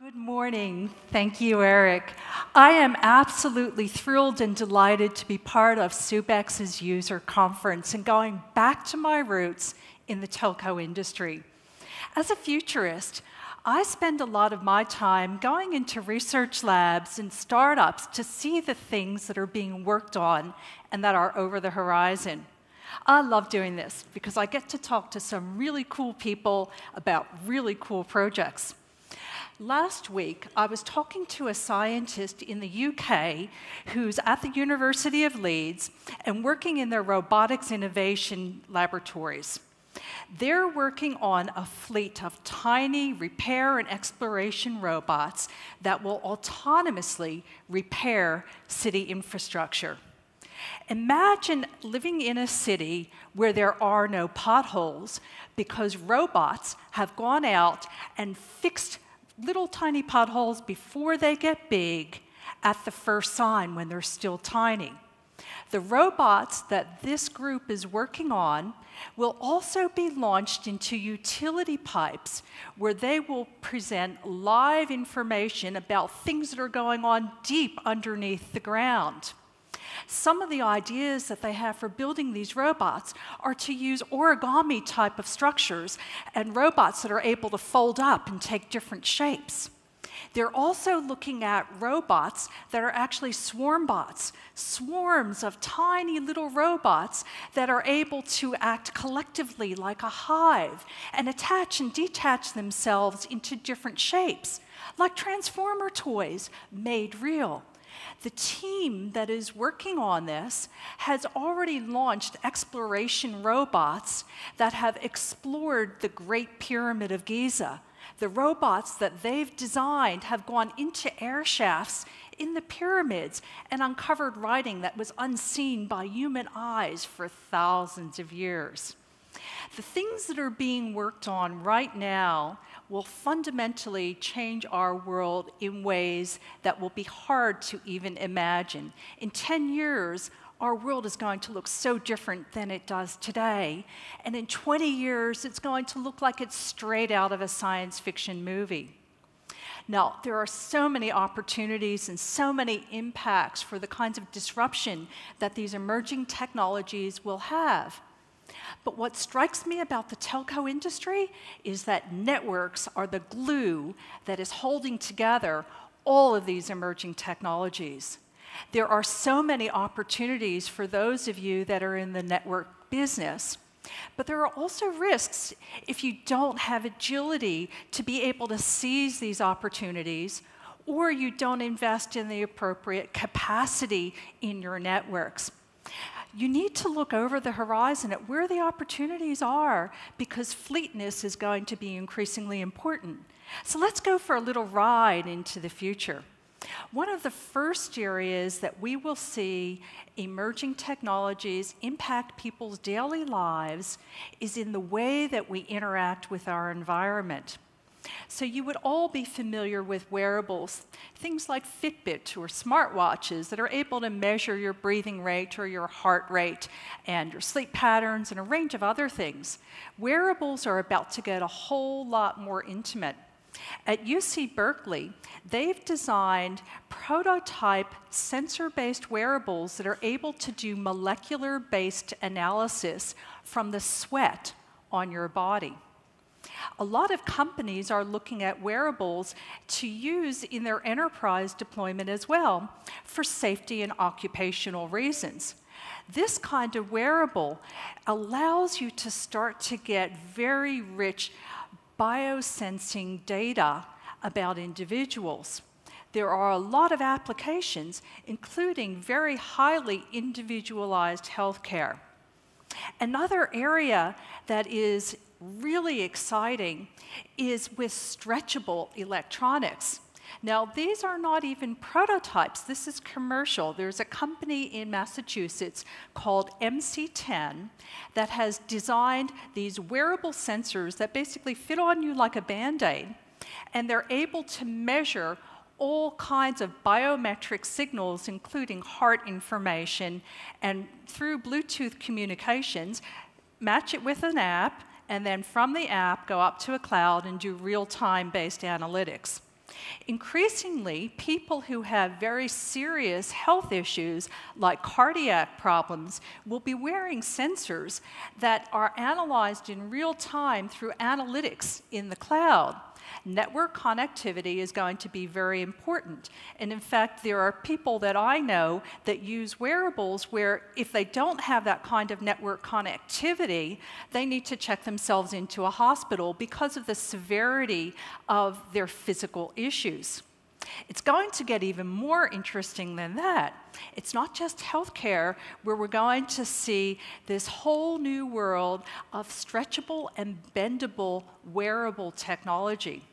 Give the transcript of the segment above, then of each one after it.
Good morning. Thank you, Eric. I am absolutely thrilled and delighted to be part of Subex's user conference and going back to my roots in the telco industry. As a futurist, I spend a lot of my time going into research labs and startups to see the things that are being worked on and that are over the horizon. I love doing this because I get to talk to some really cool people about really cool projects. Last week, I was talking to a scientist in the UK who's at the University of Leeds and working in their robotics innovation laboratories. They're working on a fleet of tiny repair and exploration robots that will autonomously repair city infrastructure. Imagine living in a city where there are no potholes because robots have gone out and fixed little tiny potholes before they get big at the first sign when they're still tiny. The robots that this group is working on will also be launched into utility pipes where they will present live information about things that are going on deep underneath the ground. Some of the ideas that they have for building these robots are to use origami type of structures and robots that are able to fold up and take different shapes. They're also looking at robots that are actually swarm bots, swarms of tiny little robots that are able to act collectively like a hive and attach and detach themselves into different shapes, like transformer toys made real. The team that is working on this has already launched exploration robots that have explored the Great Pyramid of Giza. The robots that they've designed have gone into air shafts in the pyramids and uncovered writing that was unseen by human eyes for thousands of years. The things that are being worked on right now will fundamentally change our world in ways that will be hard to even imagine. In 10 years, our world is going to look so different than it does today. And in 20 years, it's going to look like it's straight out of a science fiction movie. Now, there are so many opportunities and so many impacts for the kinds of disruption that these emerging technologies will have. But what strikes me about the telco industry is that networks are the glue that is holding together all of these emerging technologies. There are so many opportunities for those of you that are in the network business. But there are also risks if you don't have agility to be able to seize these opportunities or you don't invest in the appropriate capacity in your networks you need to look over the horizon at where the opportunities are because fleetness is going to be increasingly important. So let's go for a little ride into the future. One of the first areas that we will see emerging technologies impact people's daily lives is in the way that we interact with our environment. So you would all be familiar with wearables, things like Fitbit or smartwatches that are able to measure your breathing rate or your heart rate and your sleep patterns and a range of other things. Wearables are about to get a whole lot more intimate. At UC Berkeley, they've designed prototype sensor based wearables that are able to do molecular based analysis from the sweat on your body. A lot of companies are looking at wearables to use in their enterprise deployment as well for safety and occupational reasons. This kind of wearable allows you to start to get very rich biosensing data about individuals. There are a lot of applications, including very highly individualized healthcare. Another area that is really exciting is with stretchable electronics. Now, these are not even prototypes, this is commercial. There's a company in Massachusetts called MC10 that has designed these wearable sensors that basically fit on you like a band aid, and they're able to measure all kinds of biometric signals, including heart information, and through Bluetooth communications, match it with an app and then from the app go up to a cloud and do real time based analytics. Increasingly, people who have very serious health issues like cardiac problems will be wearing sensors that are analyzed in real time through analytics in the cloud. Network connectivity is going to be very important. And in fact, there are people that I know that use wearables where if they don't have that kind of network connectivity, they need to check themselves into a hospital because of the severity of their physical issues. It's going to get even more interesting than that. It's not just healthcare where we're going to see this whole new world of stretchable and bendable wearable technology.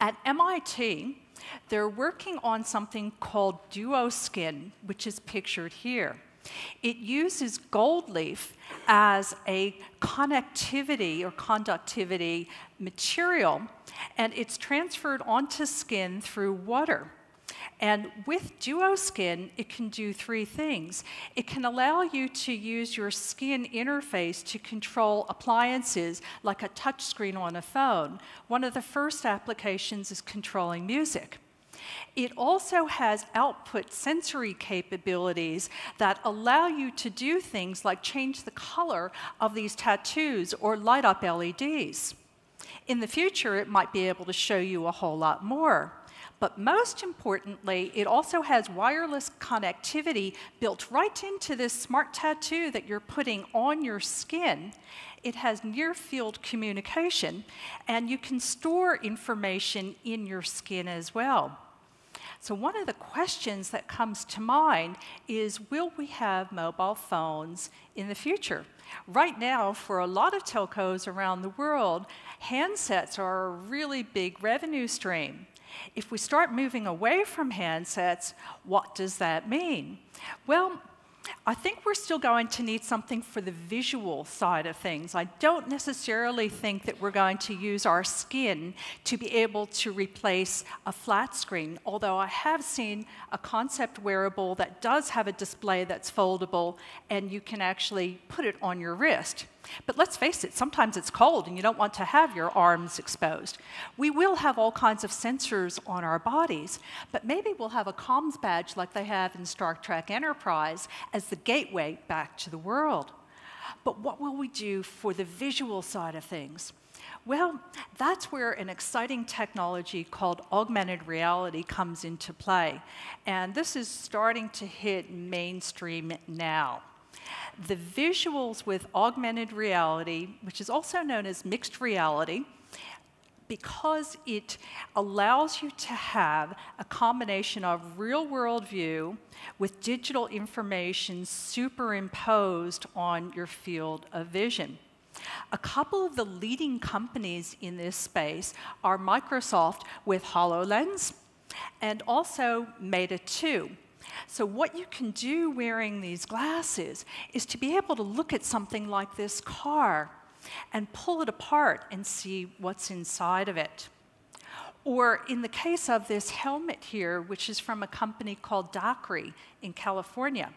At MIT, they're working on something called DuoSkin, which is pictured here. It uses gold leaf as a connectivity or conductivity material, and it's transferred onto skin through water. And with DuoSkin, it can do three things. It can allow you to use your skin interface to control appliances like a touchscreen on a phone. One of the first applications is controlling music. It also has output sensory capabilities that allow you to do things like change the color of these tattoos or light up LEDs. In the future, it might be able to show you a whole lot more. But most importantly, it also has wireless connectivity built right into this smart tattoo that you're putting on your skin. It has near field communication, and you can store information in your skin as well. So, one of the questions that comes to mind is will we have mobile phones in the future? Right now, for a lot of telcos around the world, handsets are a really big revenue stream. If we start moving away from handsets, what does that mean? Well, I think we're still going to need something for the visual side of things. I don't necessarily think that we're going to use our skin to be able to replace a flat screen, although I have seen a concept wearable that does have a display that's foldable and you can actually put it on your wrist. But let's face it, sometimes it's cold and you don't want to have your arms exposed. We will have all kinds of sensors on our bodies, but maybe we'll have a comms badge like they have in Star Trek Enterprise as the gateway back to the world. But what will we do for the visual side of things? Well, that's where an exciting technology called augmented reality comes into play. And this is starting to hit mainstream now. The visuals with augmented reality, which is also known as mixed reality, because it allows you to have a combination of real world view with digital information superimposed on your field of vision. A couple of the leading companies in this space are Microsoft with HoloLens and also Meta 2 so, what you can do wearing these glasses is to be able to look at something like this car and pull it apart and see what's inside of it. Or in the case of this helmet here, which is from a company called DAQRI in California,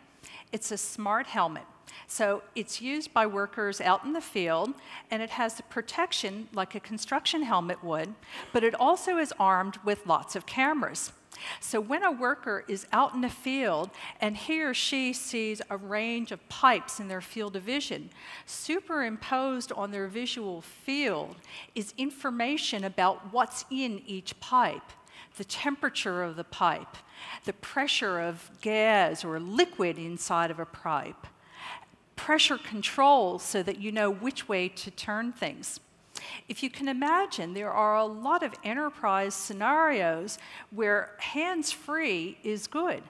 it's a smart helmet. So it's used by workers out in the field, and it has the protection like a construction helmet would, but it also is armed with lots of cameras. So when a worker is out in the field and he or she sees a range of pipes in their field of vision, superimposed on their visual field is information about what's in each pipe the temperature of the pipe, the pressure of gas or liquid inside of a pipe, pressure control so that you know which way to turn things. If you can imagine, there are a lot of enterprise scenarios where hands free is good.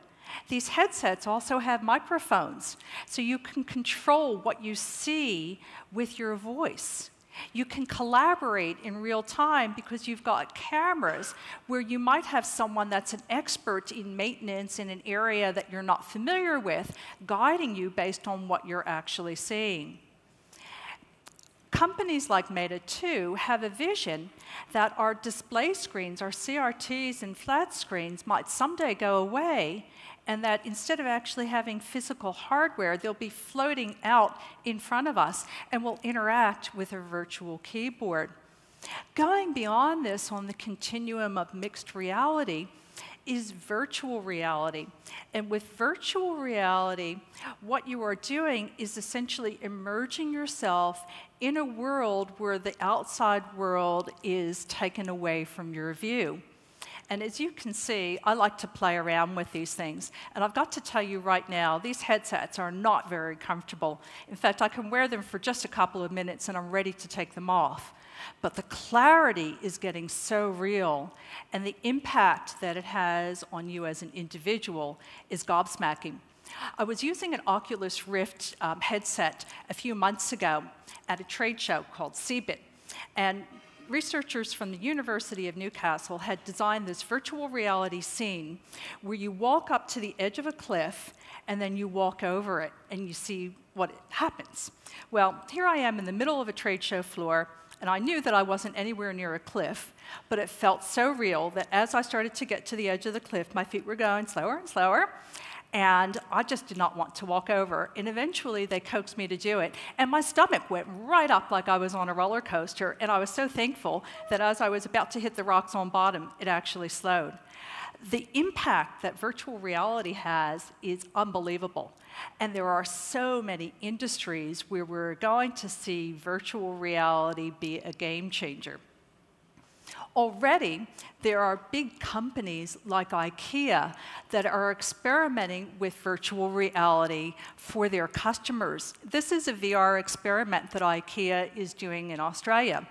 These headsets also have microphones, so you can control what you see with your voice. You can collaborate in real time because you've got cameras where you might have someone that's an expert in maintenance in an area that you're not familiar with, guiding you based on what you're actually seeing companies like Meta 2 have a vision that our display screens, our CRTs and flat screens might someday go away and that instead of actually having physical hardware, they'll be floating out in front of us and will interact with a virtual keyboard. Going beyond this on the continuum of mixed reality is virtual reality. And with virtual reality, what you are doing is essentially immersing yourself in a world where the outside world is taken away from your view. And as you can see, I like to play around with these things. And I've got to tell you right now, these headsets are not very comfortable. In fact, I can wear them for just a couple of minutes and I'm ready to take them off. But the clarity is getting so real, and the impact that it has on you as an individual is gobsmacking. I was using an Oculus Rift um, headset a few months ago at a trade show called CeBIT. And researchers from the University of Newcastle had designed this virtual reality scene where you walk up to the edge of a cliff and then you walk over it and you see what happens. Well, here I am in the middle of a trade show floor and I knew that I wasn't anywhere near a cliff, but it felt so real that as I started to get to the edge of the cliff, my feet were going slower and slower. And I just did not want to walk over. And eventually they coaxed me to do it. And my stomach went right up like I was on a roller coaster. And I was so thankful that as I was about to hit the rocks on bottom, it actually slowed the impact that virtual reality has is unbelievable. And there are so many industries where we're going to see virtual reality be a game changer. Already, there are big companies like IKEA that are experimenting with virtual reality for their customers. This is a VR experiment that IKEA is doing in Australia.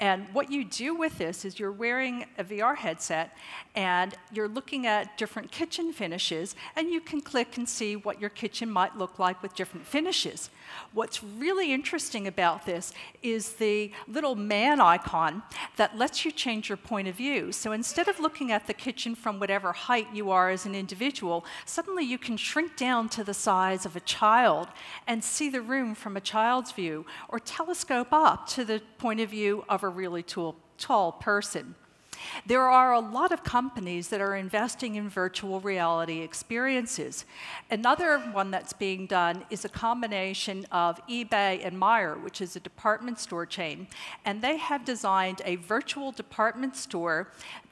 And what you do with this is you're wearing a VR headset and you're looking at different kitchen finishes, and you can click and see what your kitchen might look like with different finishes. What's really interesting about this is the little man icon that lets you change your point of view. So instead of looking at the kitchen from whatever height you are as an individual, suddenly you can shrink down to the size of a child and see the room from a child's view, or telescope up to the point of view of a really tall, person. There are a lot of companies that are investing in virtual reality experiences. Another one that's being done is a combination of eBay and Myer, which is a department store chain. And they have designed a virtual department store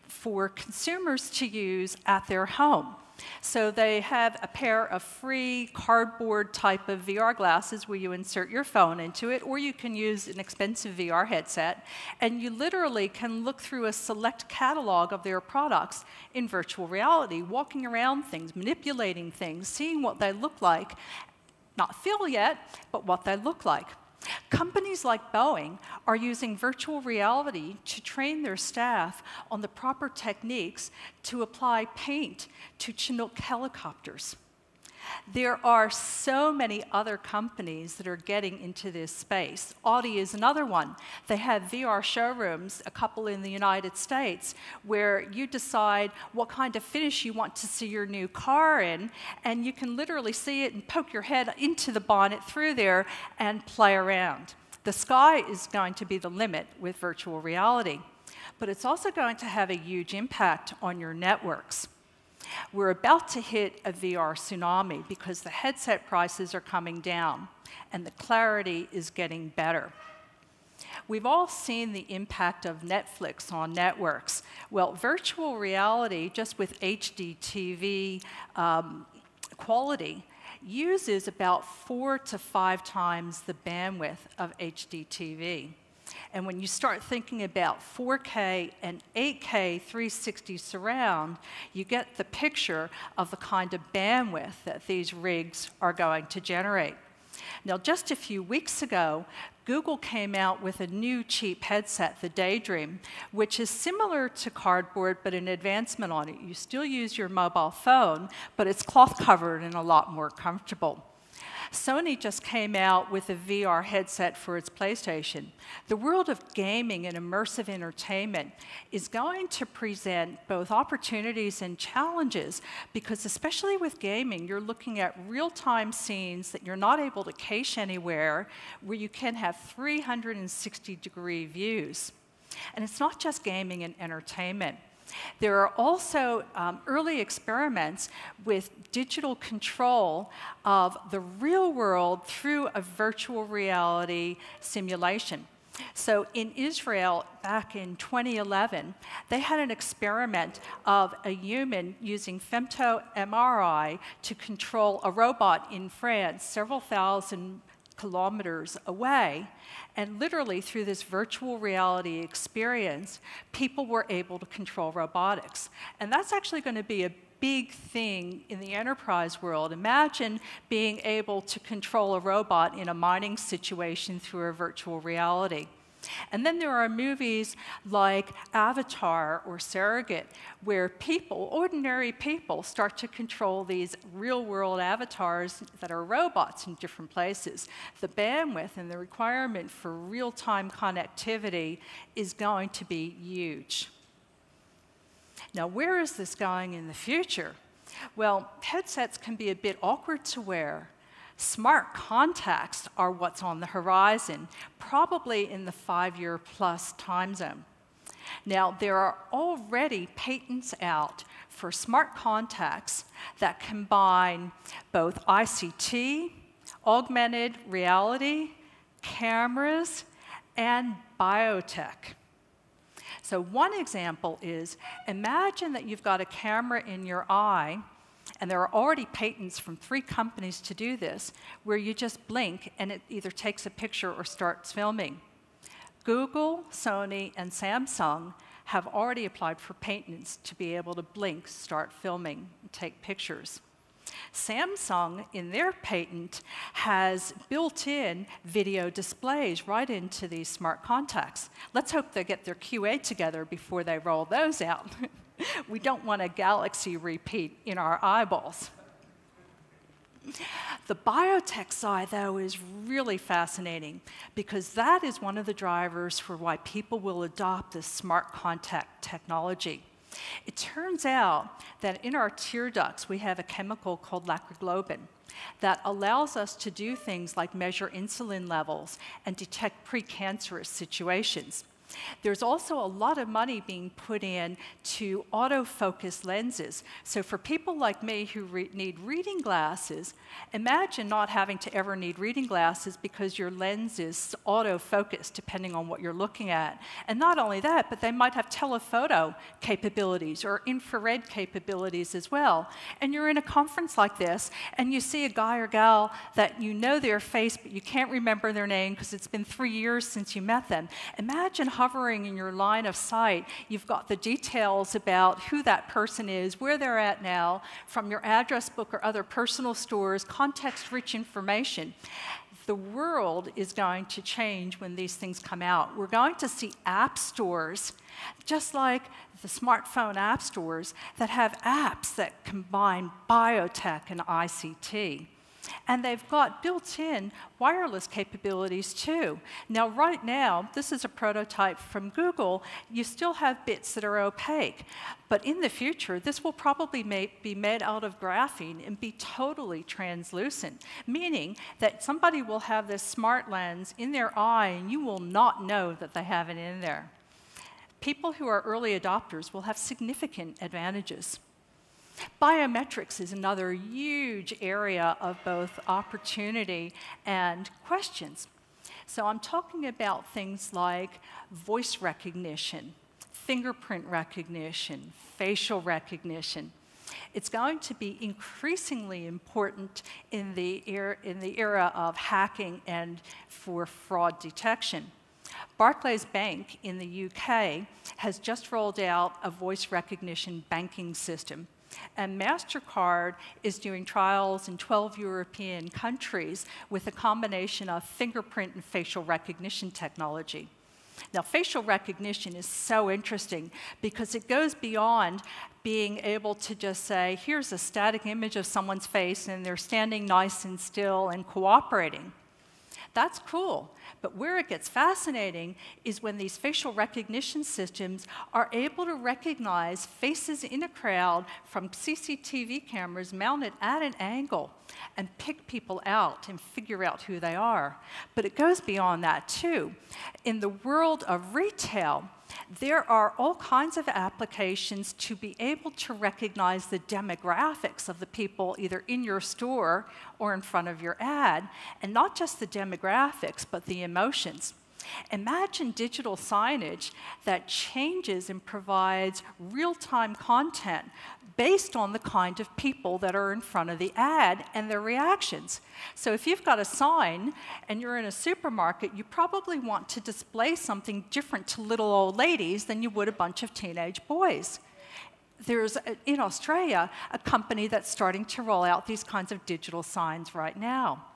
for consumers to use at their home. So they have a pair of free cardboard type of VR glasses where you insert your phone into it, or you can use an expensive VR headset, and you literally can look through a select catalog of their products in virtual reality, walking around things, manipulating things, seeing what they look like, not feel yet, but what they look like. Companies like Boeing are using virtual reality to train their staff on the proper techniques to apply paint to Chinook helicopters. There are so many other companies that are getting into this space. Audi is another one. They have VR showrooms, a couple in the United States, where you decide what kind of finish you want to see your new car in, and you can literally see it and poke your head into the bonnet through there and play around. The sky is going to be the limit with virtual reality, but it's also going to have a huge impact on your networks. We're about to hit a VR tsunami because the headset prices are coming down and the clarity is getting better. We've all seen the impact of Netflix on networks. Well, virtual reality, just with HD TV um, quality, uses about four to five times the bandwidth of HD TV. And when you start thinking about 4K and 8K 360 surround, you get the picture of the kind of bandwidth that these rigs are going to generate. Now, just a few weeks ago, Google came out with a new cheap headset, the Daydream, which is similar to cardboard but an advancement on it. You still use your mobile phone, but it's cloth covered and a lot more comfortable. Sony just came out with a VR headset for its PlayStation. The world of gaming and immersive entertainment is going to present both opportunities and challenges because, especially with gaming, you're looking at real time scenes that you're not able to cache anywhere where you can have 360 degree views. And it's not just gaming and entertainment. There are also um, early experiments with digital control of the real world through a virtual reality simulation. So in Israel, back in 2011, they had an experiment of a human using femto MRI to control a robot in France, several thousand kilometers away. And literally, through this virtual reality experience, people were able to control robotics. And that's actually going to be a big thing in the enterprise world. Imagine being able to control a robot in a mining situation through a virtual reality. And then there are movies like Avatar or Surrogate, where people, ordinary people, start to control these real world avatars that are robots in different places. The bandwidth and the requirement for real time connectivity is going to be huge. Now, where is this going in the future? Well, headsets can be a bit awkward to wear. Smart contacts are what's on the horizon, probably in the five year plus time zone. Now, there are already patents out for smart contacts that combine both ICT, augmented reality, cameras, and biotech. So, one example is imagine that you've got a camera in your eye and there are already patents from three companies to do this, where you just blink and it either takes a picture or starts filming. Google, Sony, and Samsung have already applied for patents to be able to blink, start filming, take pictures. Samsung, in their patent, has built in video displays right into these smart contacts. Let's hope they get their QA together before they roll those out. we don't want a galaxy repeat in our eyeballs. The biotech side, though, is really fascinating because that is one of the drivers for why people will adopt this smart contact technology. It turns out that in our tear ducts, we have a chemical called lacryglobin that allows us to do things like measure insulin levels and detect precancerous situations. There's also a lot of money being put in to autofocus lenses. So for people like me who re need reading glasses, imagine not having to ever need reading glasses because your lens is autofocused depending on what you're looking at. And not only that, but they might have telephoto capabilities or infrared capabilities as well. And you're in a conference like this and you see a guy or gal that you know their face but you can't remember their name because it's been three years since you met them. Imagine hovering in your line of sight, you've got the details about who that person is, where they're at now, from your address book or other personal stores, context rich information. The world is going to change when these things come out. We're going to see app stores, just like the smartphone app stores, that have apps that combine biotech and ICT. And they've got built in wireless capabilities too. Now, right now, this is a prototype from Google. You still have bits that are opaque. But in the future, this will probably be made out of graphene and be totally translucent, meaning that somebody will have this smart lens in their eye and you will not know that they have it in there. People who are early adopters will have significant advantages. Biometrics is another huge area of both opportunity and questions. So I'm talking about things like voice recognition, fingerprint recognition, facial recognition. It's going to be increasingly important in the, era, in the era of hacking and for fraud detection. Barclays Bank in the UK has just rolled out a voice recognition banking system and MasterCard is doing trials in 12 European countries with a combination of fingerprint and facial recognition technology. Now, facial recognition is so interesting because it goes beyond being able to just say, here's a static image of someone's face and they're standing nice and still and cooperating. That's cool. But where it gets fascinating is when these facial recognition systems are able to recognize faces in a crowd from CCTV cameras mounted at an angle and pick people out and figure out who they are. But it goes beyond that too. In the world of retail, there are all kinds of applications to be able to recognize the demographics of the people either in your store or in front of your ad, and not just the demographics, but the emotions. Imagine digital signage that changes and provides real time content based on the kind of people that are in front of the ad and their reactions. So if you've got a sign and you're in a supermarket, you probably want to display something different to little old ladies than you would a bunch of teenage boys. There's, in Australia, a company that's starting to roll out these kinds of digital signs right now.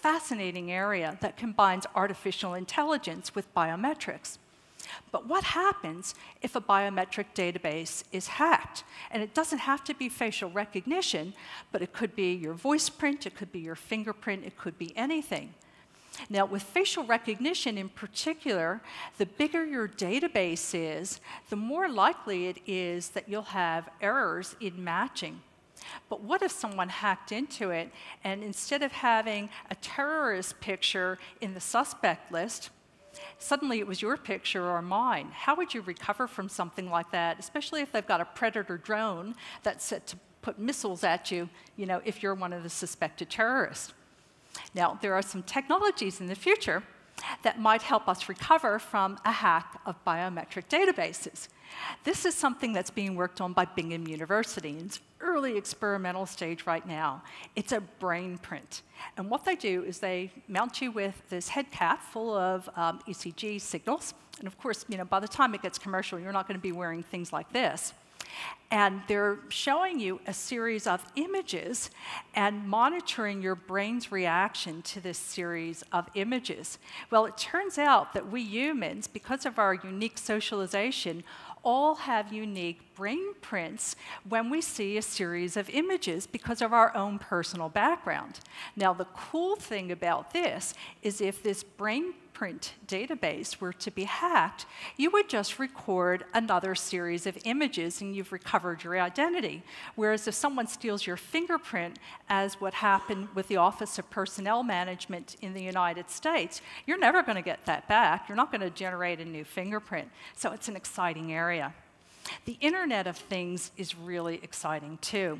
Fascinating area that combines artificial intelligence with biometrics. But what happens if a biometric database is hacked? And it doesn't have to be facial recognition, but it could be your voice print, it could be your fingerprint, it could be anything. Now, with facial recognition in particular, the bigger your database is, the more likely it is that you'll have errors in matching. But what if someone hacked into it and instead of having a terrorist picture in the suspect list, suddenly it was your picture or mine. How would you recover from something like that, especially if they've got a predator drone that's set to put missiles at you, you know, if you're one of the suspected terrorists? Now, there are some technologies in the future that might help us recover from a hack of biometric databases. This is something that's being worked on by Binghamton University. It's early experimental stage right now. It's a brain print. And what they do is they mount you with this head cap full of um, ECG signals. And of course, you know, by the time it gets commercial, you're not going to be wearing things like this. And they're showing you a series of images and monitoring your brain's reaction to this series of images. Well, it turns out that we humans, because of our unique socialization, all have unique brain prints when we see a series of images because of our own personal background. Now, the cool thing about this is if this brain print database were to be hacked, you would just record another series of images and you've recovered your identity. Whereas if someone steals your fingerprint, as what happened with the Office of Personnel Management in the United States, you're never going to get that back. You're not going to generate a new fingerprint. So it's an exciting area. The Internet of Things is really exciting too.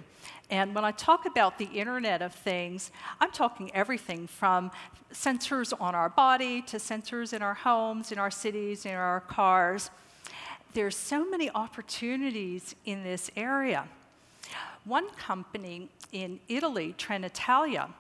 And when I talk about the Internet of Things, I'm talking everything from sensors on our body to sensors in our homes, in our cities, in our cars. There's so many opportunities in this area. One company in Italy, Trenitalia,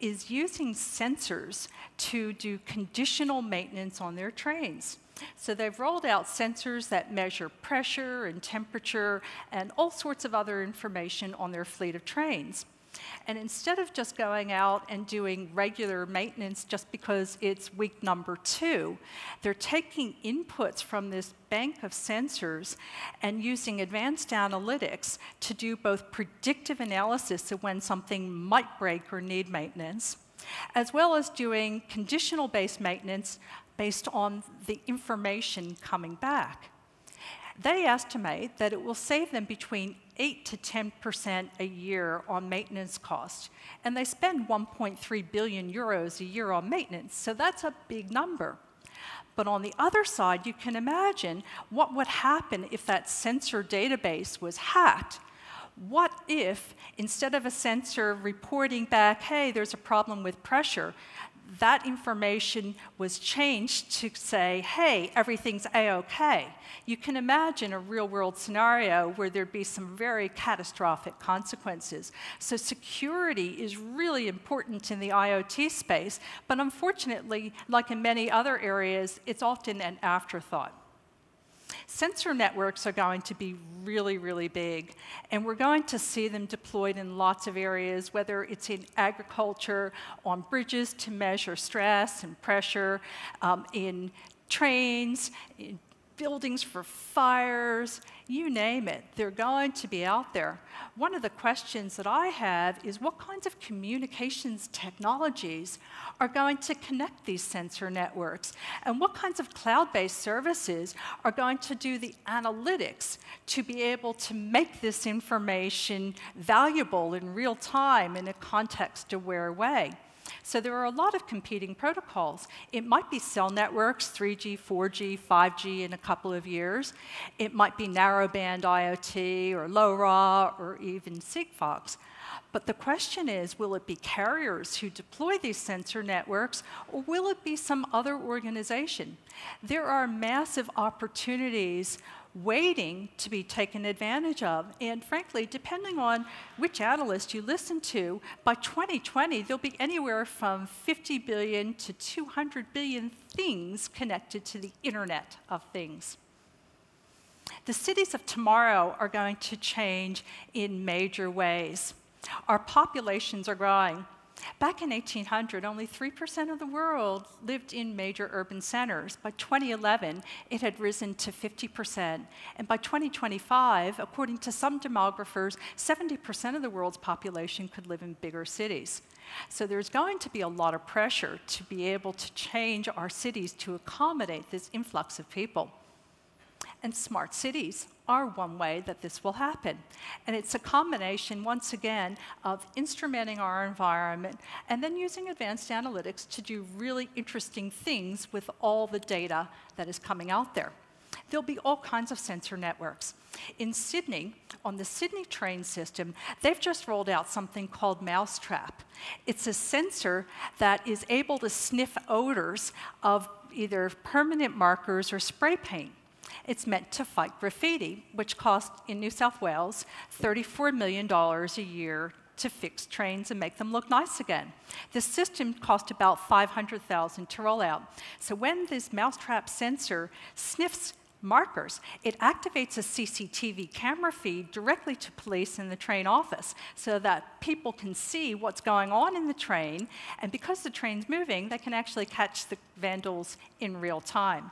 is using sensors to do conditional maintenance on their trains. So they've rolled out sensors that measure pressure and temperature and all sorts of other information on their fleet of trains. And instead of just going out and doing regular maintenance just because it's week number two, they're taking inputs from this bank of sensors and using advanced analytics to do both predictive analysis of when something might break or need maintenance, as well as doing conditional based maintenance based on the information coming back. They estimate that it will save them between 8 to 10% a year on maintenance costs. And they spend 1.3 billion euros a year on maintenance, so that's a big number. But on the other side, you can imagine what would happen if that sensor database was hacked. What if, instead of a sensor reporting back, hey, there's a problem with pressure, that information was changed to say, hey, everything's A-OK. You can imagine a real-world scenario where there'd be some very catastrophic consequences. So security is really important in the IoT space, but unfortunately, like in many other areas, it's often an afterthought. Sensor networks are going to be really, really big, and we're going to see them deployed in lots of areas, whether it's in agriculture, on bridges to measure stress and pressure, um, in trains, in buildings for fires, you name it, they're going to be out there. One of the questions that I have is what kinds of communications technologies are going to connect these sensor networks? And what kinds of cloud based services are going to do the analytics to be able to make this information valuable in real time in a context aware way? So there are a lot of competing protocols. It might be cell networks, 3G, 4G, 5G in a couple of years. It might be narrowband IoT or LoRa or even Sigfox. But the question is will it be carriers who deploy these sensor networks, or will it be some other organization? There are massive opportunities waiting to be taken advantage of. And frankly, depending on which analyst you listen to, by 2020, there'll be anywhere from 50 billion to 200 billion things connected to the Internet of Things. The cities of tomorrow are going to change in major ways. Our populations are growing. Back in 1800, only 3% of the world lived in major urban centers. By 2011, it had risen to 50%. And by 2025, according to some demographers, 70% of the world's population could live in bigger cities. So there's going to be a lot of pressure to be able to change our cities to accommodate this influx of people. And smart cities are one way that this will happen. And it's a combination, once again, of instrumenting our environment and then using advanced analytics to do really interesting things with all the data that is coming out there. There'll be all kinds of sensor networks. In Sydney, on the Sydney train system, they've just rolled out something called Mousetrap. It's a sensor that is able to sniff odors of either permanent markers or spray paint. It's meant to fight graffiti, which costs in New South Wales $34 million a year to fix trains and make them look nice again. The system cost about 500,000 to roll out. So when this mousetrap sensor sniffs markers, it activates a CCTV camera feed directly to police in the train office so that people can see what's going on in the train. And because the train's moving, they can actually catch the vandals in real time.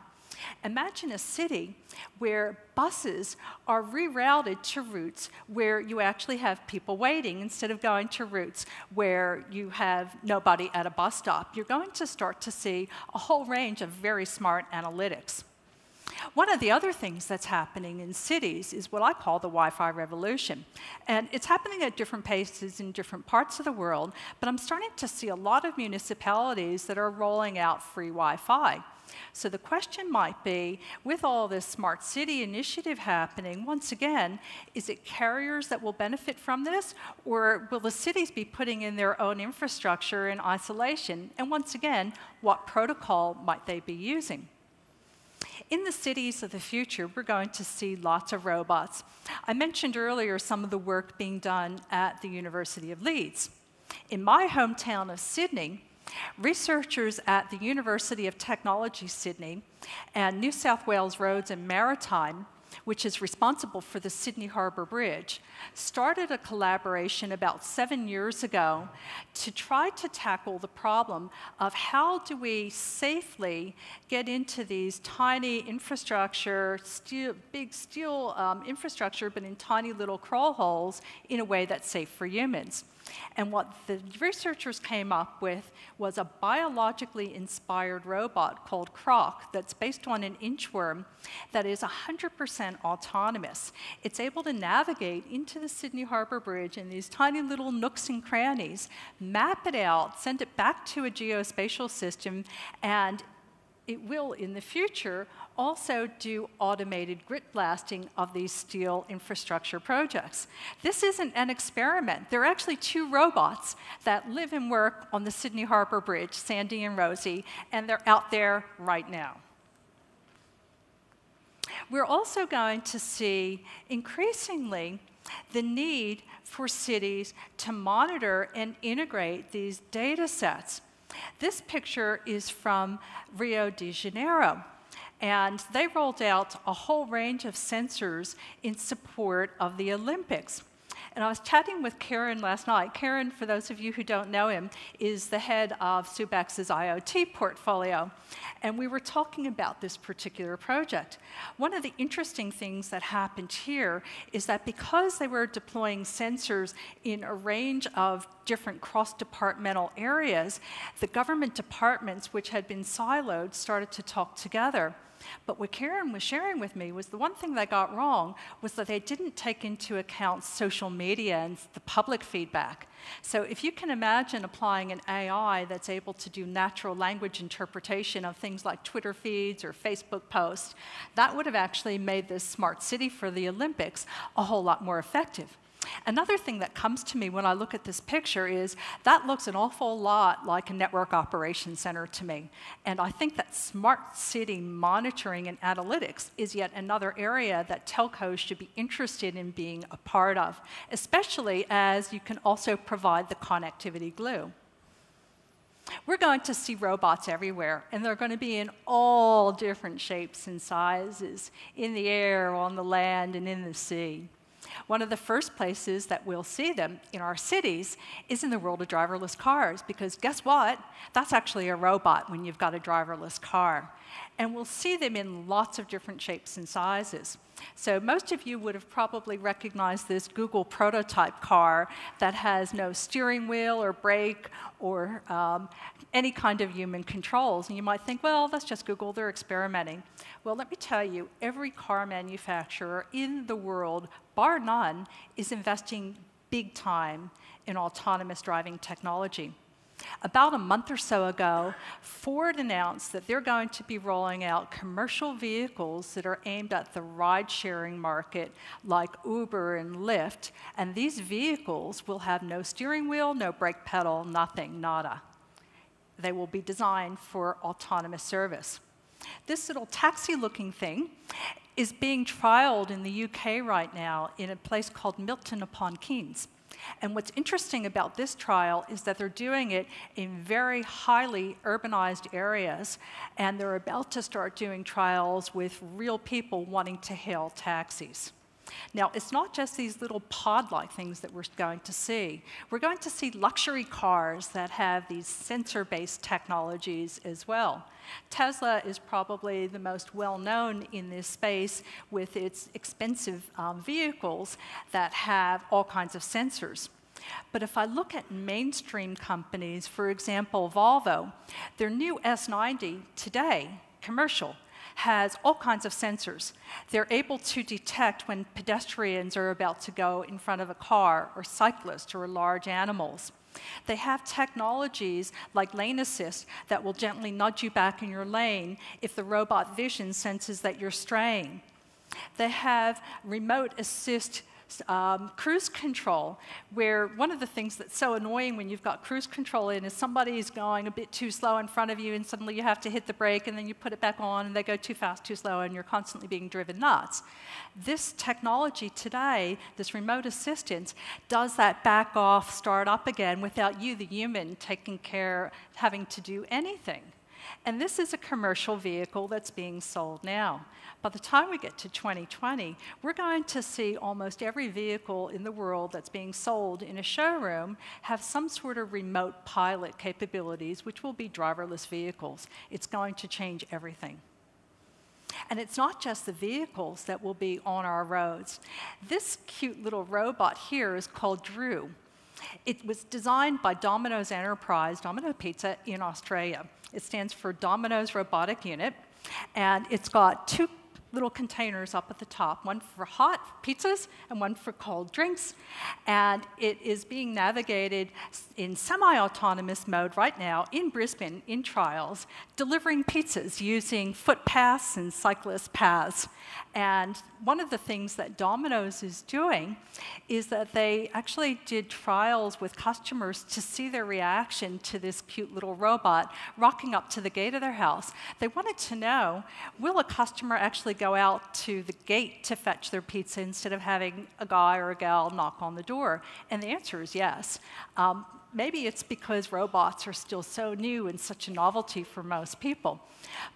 Imagine a city where buses are rerouted to routes where you actually have people waiting instead of going to routes where you have nobody at a bus stop. You're going to start to see a whole range of very smart analytics. One of the other things that's happening in cities is what I call the Wi Fi revolution. And it's happening at different paces in different parts of the world, but I'm starting to see a lot of municipalities that are rolling out free Wi Fi. So the question might be with all this smart city initiative happening, once again, is it carriers that will benefit from this, or will the cities be putting in their own infrastructure in isolation? And once again, what protocol might they be using? In the cities of the future, we're going to see lots of robots. I mentioned earlier some of the work being done at the University of Leeds. In my hometown of Sydney, Researchers at the University of Technology, Sydney, and New South Wales Roads and Maritime, which is responsible for the Sydney Harbour Bridge, started a collaboration about seven years ago to try to tackle the problem of how do we safely get into these tiny infrastructure, steel, big steel um, infrastructure, but in tiny little crawl holes in a way that's safe for humans. And what the researchers came up with was a biologically inspired robot called Croc that's based on an inchworm that is 100% autonomous. It's able to navigate into the Sydney Harbour Bridge in these tiny little nooks and crannies, map it out, send it back to a geospatial system, and it will, in the future, also do automated grit blasting of these steel infrastructure projects. This isn't an experiment. There are actually two robots that live and work on the Sydney Harbour Bridge, Sandy and Rosie, and they're out there right now. We're also going to see increasingly the need for cities to monitor and integrate these data sets. This picture is from Rio de Janeiro. And they rolled out a whole range of sensors in support of the Olympics. And I was chatting with Kiran last night. Kiran, for those of you who don't know him, is the head of Subex's IoT portfolio. And we were talking about this particular project. One of the interesting things that happened here is that because they were deploying sensors in a range of different cross departmental areas, the government departments, which had been siloed, started to talk together. But what Kiran was sharing with me was the one thing they got wrong was that they didn't take into account social media and the public feedback. So if you can imagine applying an AI that's able to do natural language interpretation of things like Twitter feeds or Facebook posts, that would have actually made this smart city for the Olympics a whole lot more effective. Another thing that comes to me when I look at this picture is that looks an awful lot like a network operations center to me. And I think that smart city monitoring and analytics is yet another area that telcos should be interested in being a part of, especially as you can also provide the connectivity glue. We're going to see robots everywhere, and they're going to be in all different shapes and sizes in the air, on the land, and in the sea. One of the first places that we'll see them in our cities is in the world of driverless cars, because guess what? That's actually a robot when you've got a driverless car. And we'll see them in lots of different shapes and sizes. So most of you would have probably recognized this Google prototype car that has no steering wheel or brake or um, any kind of human controls. And you might think, well, that's just Google, they're experimenting. Well, let me tell you, every car manufacturer in the world, bar none, is investing big time in autonomous driving technology. About a month or so ago, Ford announced that they're going to be rolling out commercial vehicles that are aimed at the ride sharing market, like Uber and Lyft. And these vehicles will have no steering wheel, no brake pedal, nothing, nada. They will be designed for autonomous service. This little taxi looking thing is being trialed in the UK right now in a place called Milton upon Keynes. And what's interesting about this trial is that they're doing it in very highly urbanized areas, and they're about to start doing trials with real people wanting to hail taxis. Now, it's not just these little pod like things that we're going to see. We're going to see luxury cars that have these sensor based technologies as well. Tesla is probably the most well known in this space with its expensive um, vehicles that have all kinds of sensors. But if I look at mainstream companies, for example, Volvo, their new S90 today, commercial, has all kinds of sensors. They're able to detect when pedestrians are about to go in front of a car, or cyclists, or large animals. They have technologies like lane assist that will gently nudge you back in your lane if the robot vision senses that you're straying. They have remote assist um, cruise control, where one of the things that's so annoying when you've got cruise control in is somebody's going a bit too slow in front of you, and suddenly you have to hit the brake, and then you put it back on, and they go too fast, too slow, and you're constantly being driven nuts. This technology today, this remote assistance, does that back off, start up again without you, the human, taking care, having to do anything. And this is a commercial vehicle that's being sold now. By the time we get to 2020, we're going to see almost every vehicle in the world that's being sold in a showroom have some sort of remote pilot capabilities, which will be driverless vehicles. It's going to change everything. And it's not just the vehicles that will be on our roads. This cute little robot here is called DRU. It was designed by Domino's Enterprise, Domino Pizza, in Australia. It stands for Domino's Robotic Unit, and it's got two little containers up at the top, one for hot pizzas and one for cold drinks. And it is being navigated in semi autonomous mode right now in Brisbane in trials, delivering pizzas using footpaths and cyclist paths. And one of the things that Domino's is doing is that they actually did trials with customers to see their reaction to this cute little robot rocking up to the gate of their house. They wanted to know will a customer actually go out to the gate to fetch their pizza instead of having a guy or a gal knock on the door? And the answer is yes. Um, maybe it's because robots are still so new and such a novelty for most people.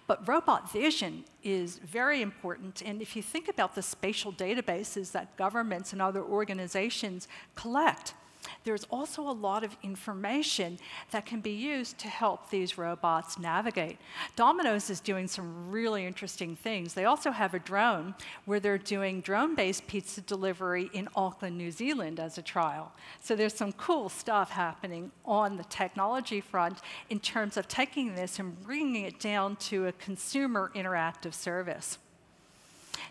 But robot vision is very important. And if you think about the spatial databases that governments and other organizations collect, there's also a lot of information that can be used to help these robots navigate. Domino's is doing some really interesting things. They also have a drone where they're doing drone based pizza delivery in Auckland, New Zealand as a trial. So there's some cool stuff happening on the technology front in terms of taking this and bringing it down to a consumer interactive service.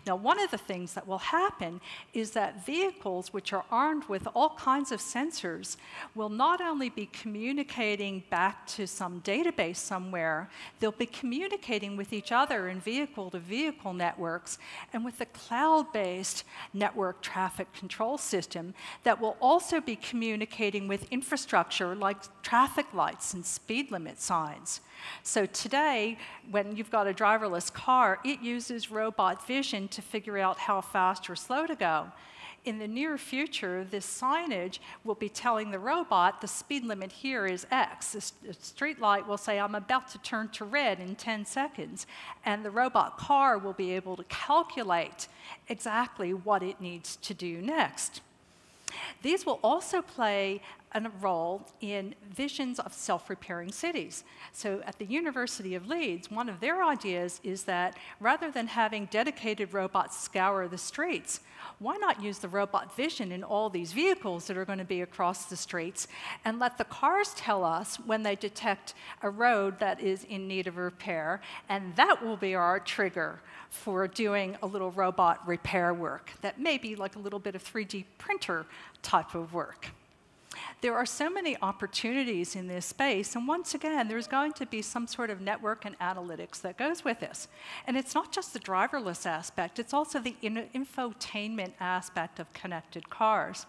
Now, one of the things that will happen is that vehicles which are armed with all kinds of sensors will not only be communicating back to some database somewhere, they'll be communicating with each other in vehicle to vehicle networks and with the cloud based network traffic control system that will also be communicating with infrastructure like traffic lights and speed limit signs. So today, when you've got a driverless car, it uses robot vision to figure out how fast or slow to go. In the near future, this signage will be telling the robot the speed limit here is X. The street light will say, I'm about to turn to red in 10 seconds. And the robot car will be able to calculate exactly what it needs to do next. These will also play a role in visions of self-repairing cities. So at the University of Leeds, one of their ideas is that rather than having dedicated robots scour the streets, why not use the robot vision in all these vehicles that are going to be across the streets and let the cars tell us when they detect a road that is in need of repair, and that will be our trigger for doing a little robot repair work that may be like a little bit of 3D printer type of work. There are so many opportunities in this space, and once again, there's going to be some sort of network and analytics that goes with this. And it's not just the driverless aspect, it's also the infotainment aspect of connected cars.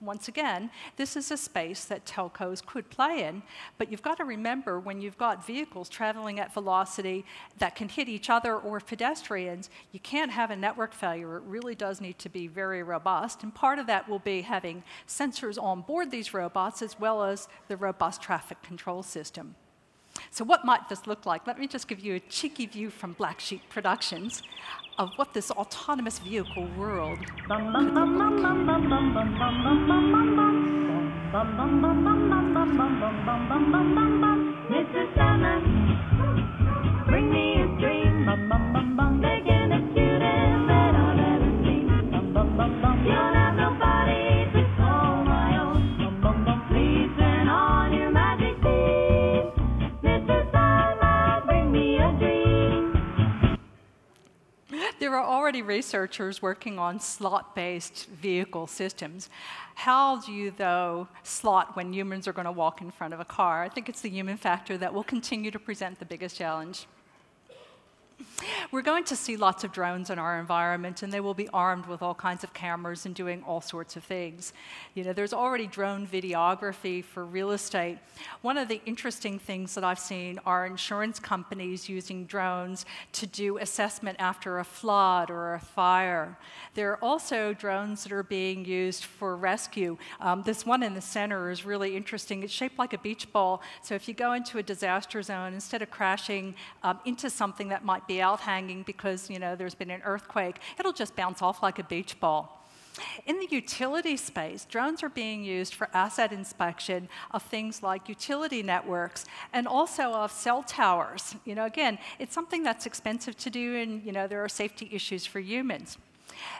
Once again, this is a space that telcos could play in, but you've got to remember when you've got vehicles traveling at velocity that can hit each other or pedestrians, you can't have a network failure. It really does need to be very robust, and part of that will be having sensors on board these robots as well as the robust traffic control system. So what might this look like? Let me just give you a cheeky view from Black Sheep Productions of what this autonomous vehicle world Mr. Sandman, bring me a. There are already researchers working on slot-based vehicle systems. How do you, though, slot when humans are going to walk in front of a car? I think it's the human factor that will continue to present the biggest challenge. We're going to see lots of drones in our environment, and they will be armed with all kinds of cameras and doing all sorts of things. You know, there's already drone videography for real estate. One of the interesting things that I've seen are insurance companies using drones to do assessment after a flood or a fire. There are also drones that are being used for rescue. Um, this one in the center is really interesting. It's shaped like a beach ball, so if you go into a disaster zone, instead of crashing um, into something that might be out hanging because you know there's been an earthquake, it'll just bounce off like a beach ball. In the utility space, drones are being used for asset inspection of things like utility networks and also of cell towers. You know, again, it's something that's expensive to do and, you know, there are safety issues for humans.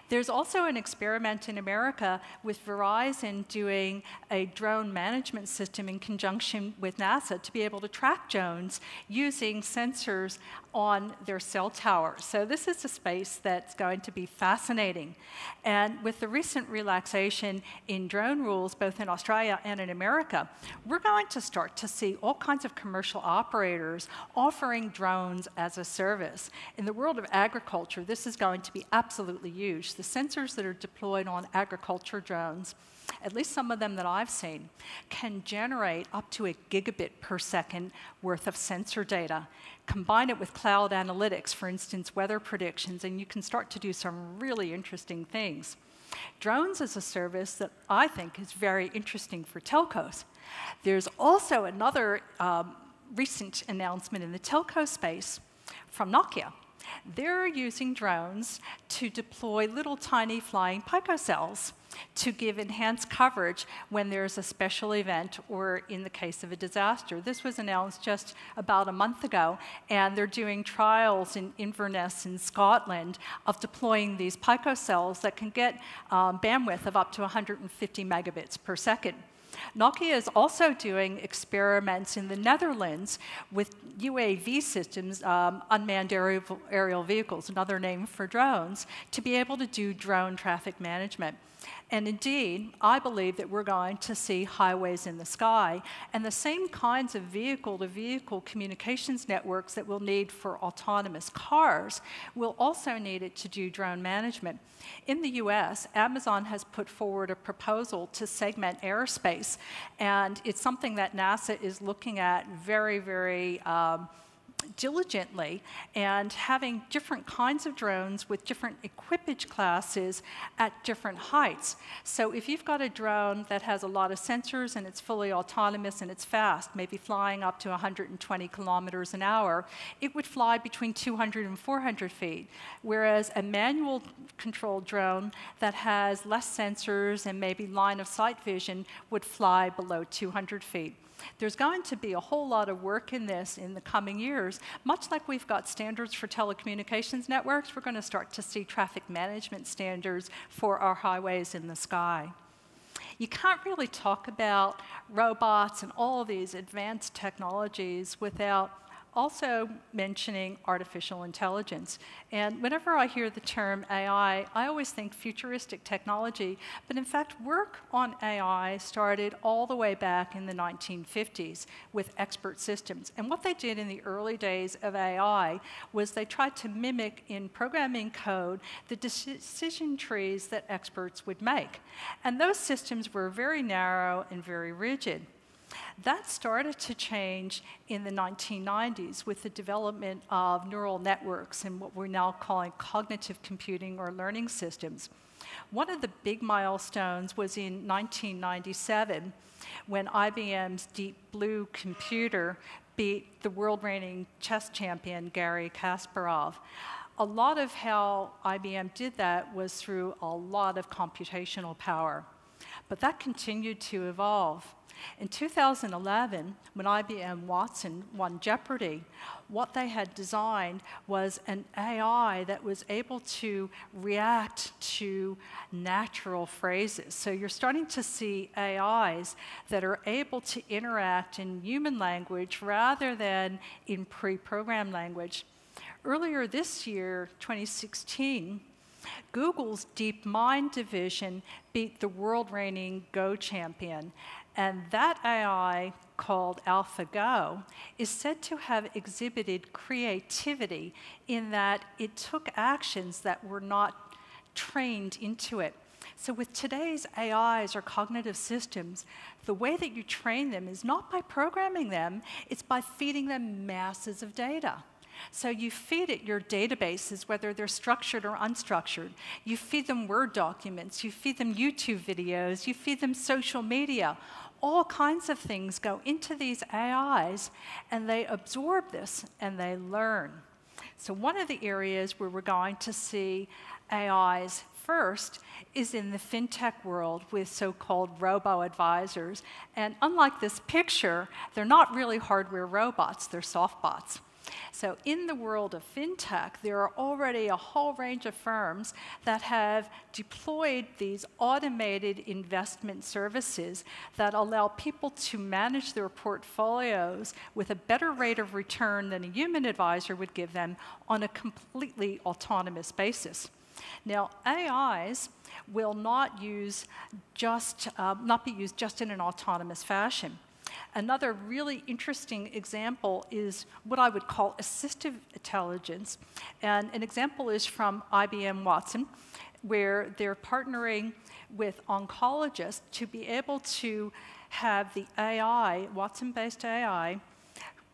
There's also an experiment in America with Verizon doing a drone management system in conjunction with NASA to be able to track drones using sensors on their cell towers. So this is a space that's going to be fascinating. And with the recent relaxation in drone rules, both in Australia and in America, we're going to start to see all kinds of commercial operators offering drones as a service. In the world of agriculture, this is going to be absolutely huge. The sensors that are deployed on agriculture drones at least some of them that I've seen, can generate up to a gigabit per second worth of sensor data. Combine it with cloud analytics, for instance, weather predictions, and you can start to do some really interesting things. Drones is a service that I think is very interesting for telcos. There's also another um, recent announcement in the telco space from Nokia they're using drones to deploy little tiny flying picocells to give enhanced coverage when there's a special event or in the case of a disaster. This was announced just about a month ago, and they're doing trials in Inverness in Scotland of deploying these picocells that can get um, bandwidth of up to 150 megabits per second. Nokia is also doing experiments in the Netherlands with UAV systems, um, unmanned aerial, aerial vehicles, another name for drones, to be able to do drone traffic management. And indeed, I believe that we're going to see highways in the sky and the same kinds of vehicle to vehicle communications networks that we'll need for autonomous cars will also need it to do drone management. In the US, Amazon has put forward a proposal to segment airspace, and it's something that NASA is looking at very, very. Um, diligently and having different kinds of drones with different equipage classes at different heights. So if you've got a drone that has a lot of sensors and it's fully autonomous and it's fast, maybe flying up to 120 kilometers an hour, it would fly between 200 and 400 feet. Whereas a manual controlled drone that has less sensors and maybe line of sight vision would fly below 200 feet. There's going to be a whole lot of work in this in the coming years. Much like we've got standards for telecommunications networks, we're going to start to see traffic management standards for our highways in the sky. You can't really talk about robots and all these advanced technologies without also mentioning artificial intelligence. And whenever I hear the term AI, I always think futuristic technology, but in fact, work on AI started all the way back in the 1950s with expert systems. And what they did in the early days of AI was they tried to mimic in programming code the decision trees that experts would make. And those systems were very narrow and very rigid. That started to change in the 1990s with the development of neural networks and what we're now calling cognitive computing or learning systems. One of the big milestones was in 1997 when IBM's Deep Blue computer beat the world reigning chess champion Garry Kasparov. A lot of how IBM did that was through a lot of computational power. But that continued to evolve. In 2011, when IBM Watson won Jeopardy, what they had designed was an AI that was able to react to natural phrases. So you're starting to see AIs that are able to interact in human language rather than in pre programmed language. Earlier this year, 2016, Google's DeepMind division beat the world reigning Go champion. And that AI, called AlphaGo, is said to have exhibited creativity in that it took actions that were not trained into it. So, with today's AIs or cognitive systems, the way that you train them is not by programming them, it's by feeding them masses of data. So you feed it your databases, whether they're structured or unstructured. You feed them Word documents, you feed them YouTube videos, you feed them social media. All kinds of things go into these AIs and they absorb this and they learn. So, one of the areas where we're going to see AIs first is in the fintech world with so called robo advisors. And unlike this picture, they're not really hardware robots, they're soft bots. So, in the world of fintech, there are already a whole range of firms that have deployed these automated investment services that allow people to manage their portfolios with a better rate of return than a human advisor would give them on a completely autonomous basis. Now, AIs will not use just uh, not be used just in an autonomous fashion. Another really interesting example is what I would call assistive intelligence. And an example is from IBM Watson, where they're partnering with oncologists to be able to have the AI, Watson based AI,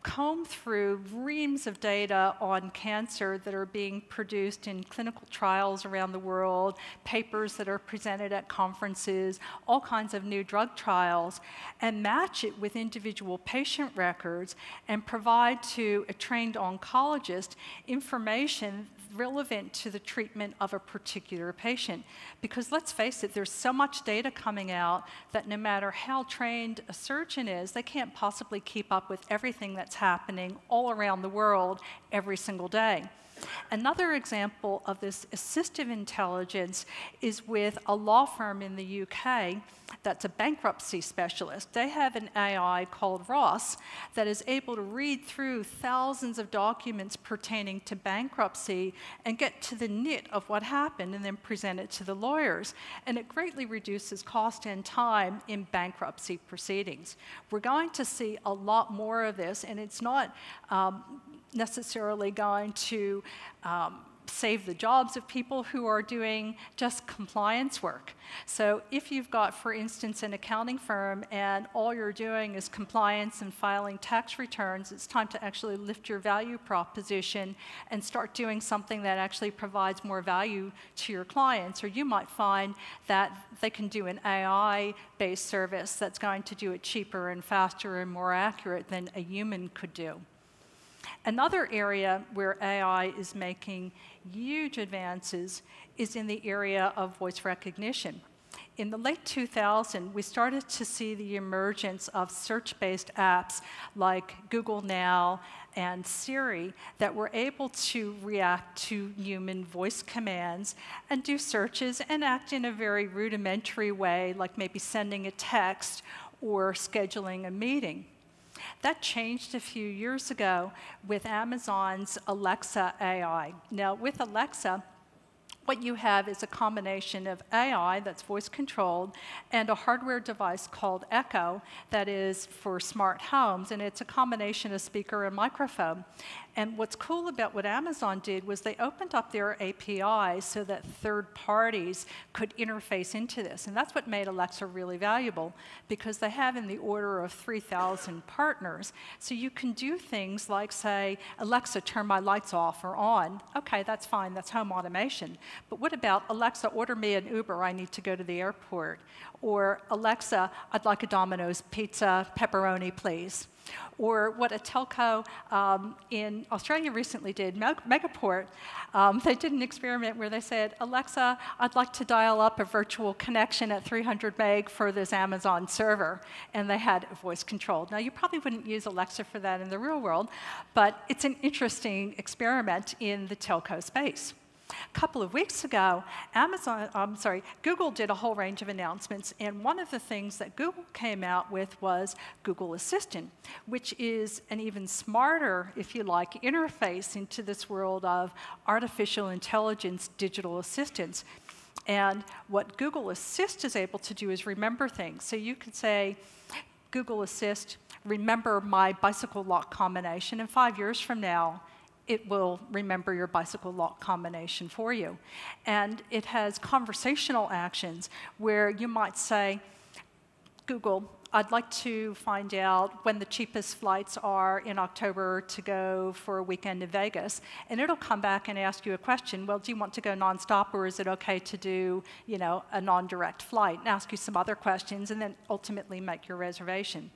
comb through reams of data on cancer that are being produced in clinical trials around the world, papers that are presented at conferences, all kinds of new drug trials, and match it with individual patient records and provide to a trained oncologist information relevant to the treatment of a particular patient. Because let's face it, there's so much data coming out that no matter how trained a surgeon is, they can't possibly keep up with everything that's happening all around the world every single day. Another example of this assistive intelligence is with a law firm in the UK that's a bankruptcy specialist. They have an AI called Ross that is able to read through thousands of documents pertaining to bankruptcy and get to the nit of what happened and then present it to the lawyers. And it greatly reduces cost and time in bankruptcy proceedings. We're going to see a lot more of this, and it's not um, necessarily going to um, save the jobs of people who are doing just compliance work. So if you've got, for instance, an accounting firm and all you're doing is compliance and filing tax returns, it's time to actually lift your value proposition and start doing something that actually provides more value to your clients. Or you might find that they can do an AI-based service that's going to do it cheaper and faster and more accurate than a human could do. Another area where AI is making huge advances is in the area of voice recognition. In the late 2000s, we started to see the emergence of search-based apps like Google Now and Siri that were able to react to human voice commands and do searches and act in a very rudimentary way, like maybe sending a text or scheduling a meeting. That changed a few years ago with Amazon's Alexa AI. Now, with Alexa, what you have is a combination of AI that's voice controlled and a hardware device called Echo that is for smart homes, and it's a combination of speaker and microphone. And what's cool about what Amazon did was they opened up their API so that third parties could interface into this. And that's what made Alexa really valuable because they have in the order of 3,000 partners. So you can do things like say, Alexa, turn my lights off or on. Okay, that's fine, that's home automation. But what about Alexa, order me an Uber, I need to go to the airport? Or Alexa, I'd like a Domino's pizza, pepperoni, please. Or what a telco um, in Australia recently did, Megaport, um, they did an experiment where they said, Alexa, I'd like to dial up a virtual connection at 300 meg for this Amazon server. And they had voice controlled. Now, you probably wouldn't use Alexa for that in the real world, but it's an interesting experiment in the telco space. A couple of weeks ago, Amazon, I'm sorry, Google did a whole range of announcements, and one of the things that Google came out with was Google Assistant, which is an even smarter, if you like, interface into this world of artificial intelligence digital assistants. And what Google Assist is able to do is remember things. So you could say, Google Assist, remember my bicycle lock combination, and five years from now, it will remember your bicycle lock combination for you. And it has conversational actions where you might say, Google, I'd like to find out when the cheapest flights are in October to go for a weekend in Vegas. And it'll come back and ask you a question. Well, do you want to go nonstop or is it okay to do, you know, a non-direct flight? And ask you some other questions and then ultimately make your reservation.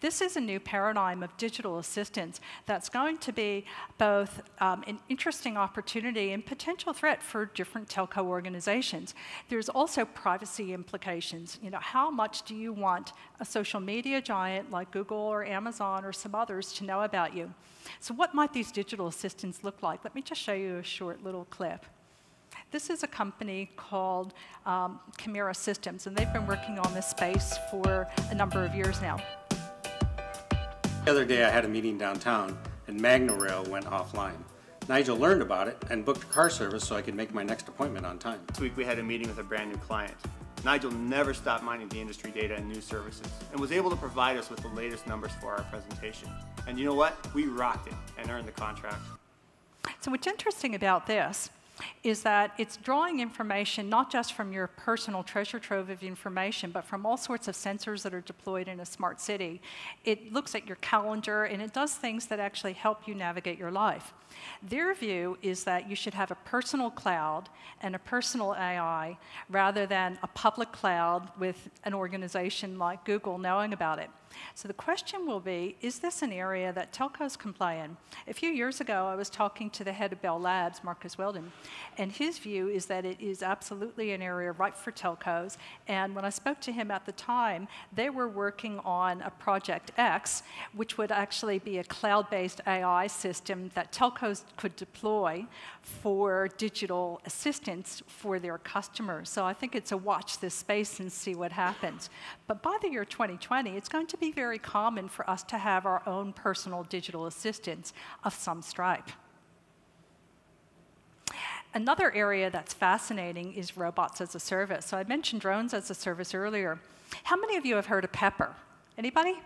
This is a new paradigm of digital assistance that's going to be both um, an interesting opportunity and potential threat for different telco organizations. There's also privacy implications. You know, how much do you want a social media giant like Google or Amazon or some others to know about you? So what might these digital assistants look like? Let me just show you a short little clip. This is a company called um, Kimera Systems, and they've been working on this space for a number of years now. The other day I had a meeting downtown and MagnoRail went offline. Nigel learned about it and booked a car service so I could make my next appointment on time. This week we had a meeting with a brand new client. Nigel never stopped mining the industry data and new services and was able to provide us with the latest numbers for our presentation. And you know what? We rocked it and earned the contract. So what's interesting about this is that it's drawing information not just from your personal treasure trove of information, but from all sorts of sensors that are deployed in a smart city. It looks at your calendar and it does things that actually help you navigate your life. Their view is that you should have a personal cloud and a personal AI rather than a public cloud with an organization like Google knowing about it. So the question will be, is this an area that telcos can play in? A few years ago, I was talking to the head of Bell Labs, Marcus Weldon, And his view is that it is absolutely an area ripe for telcos. And when I spoke to him at the time, they were working on a Project X, which would actually be a cloud based AI system that telcos could deploy for digital assistance for their customers. So I think it's a watch this space and see what happens. But by the year 2020, it's going to be very common for us to have our own personal digital assistants of some stripe. Another area that's fascinating is robots as a service. So I mentioned drones as a service earlier. How many of you have heard of Pepper? Anybody?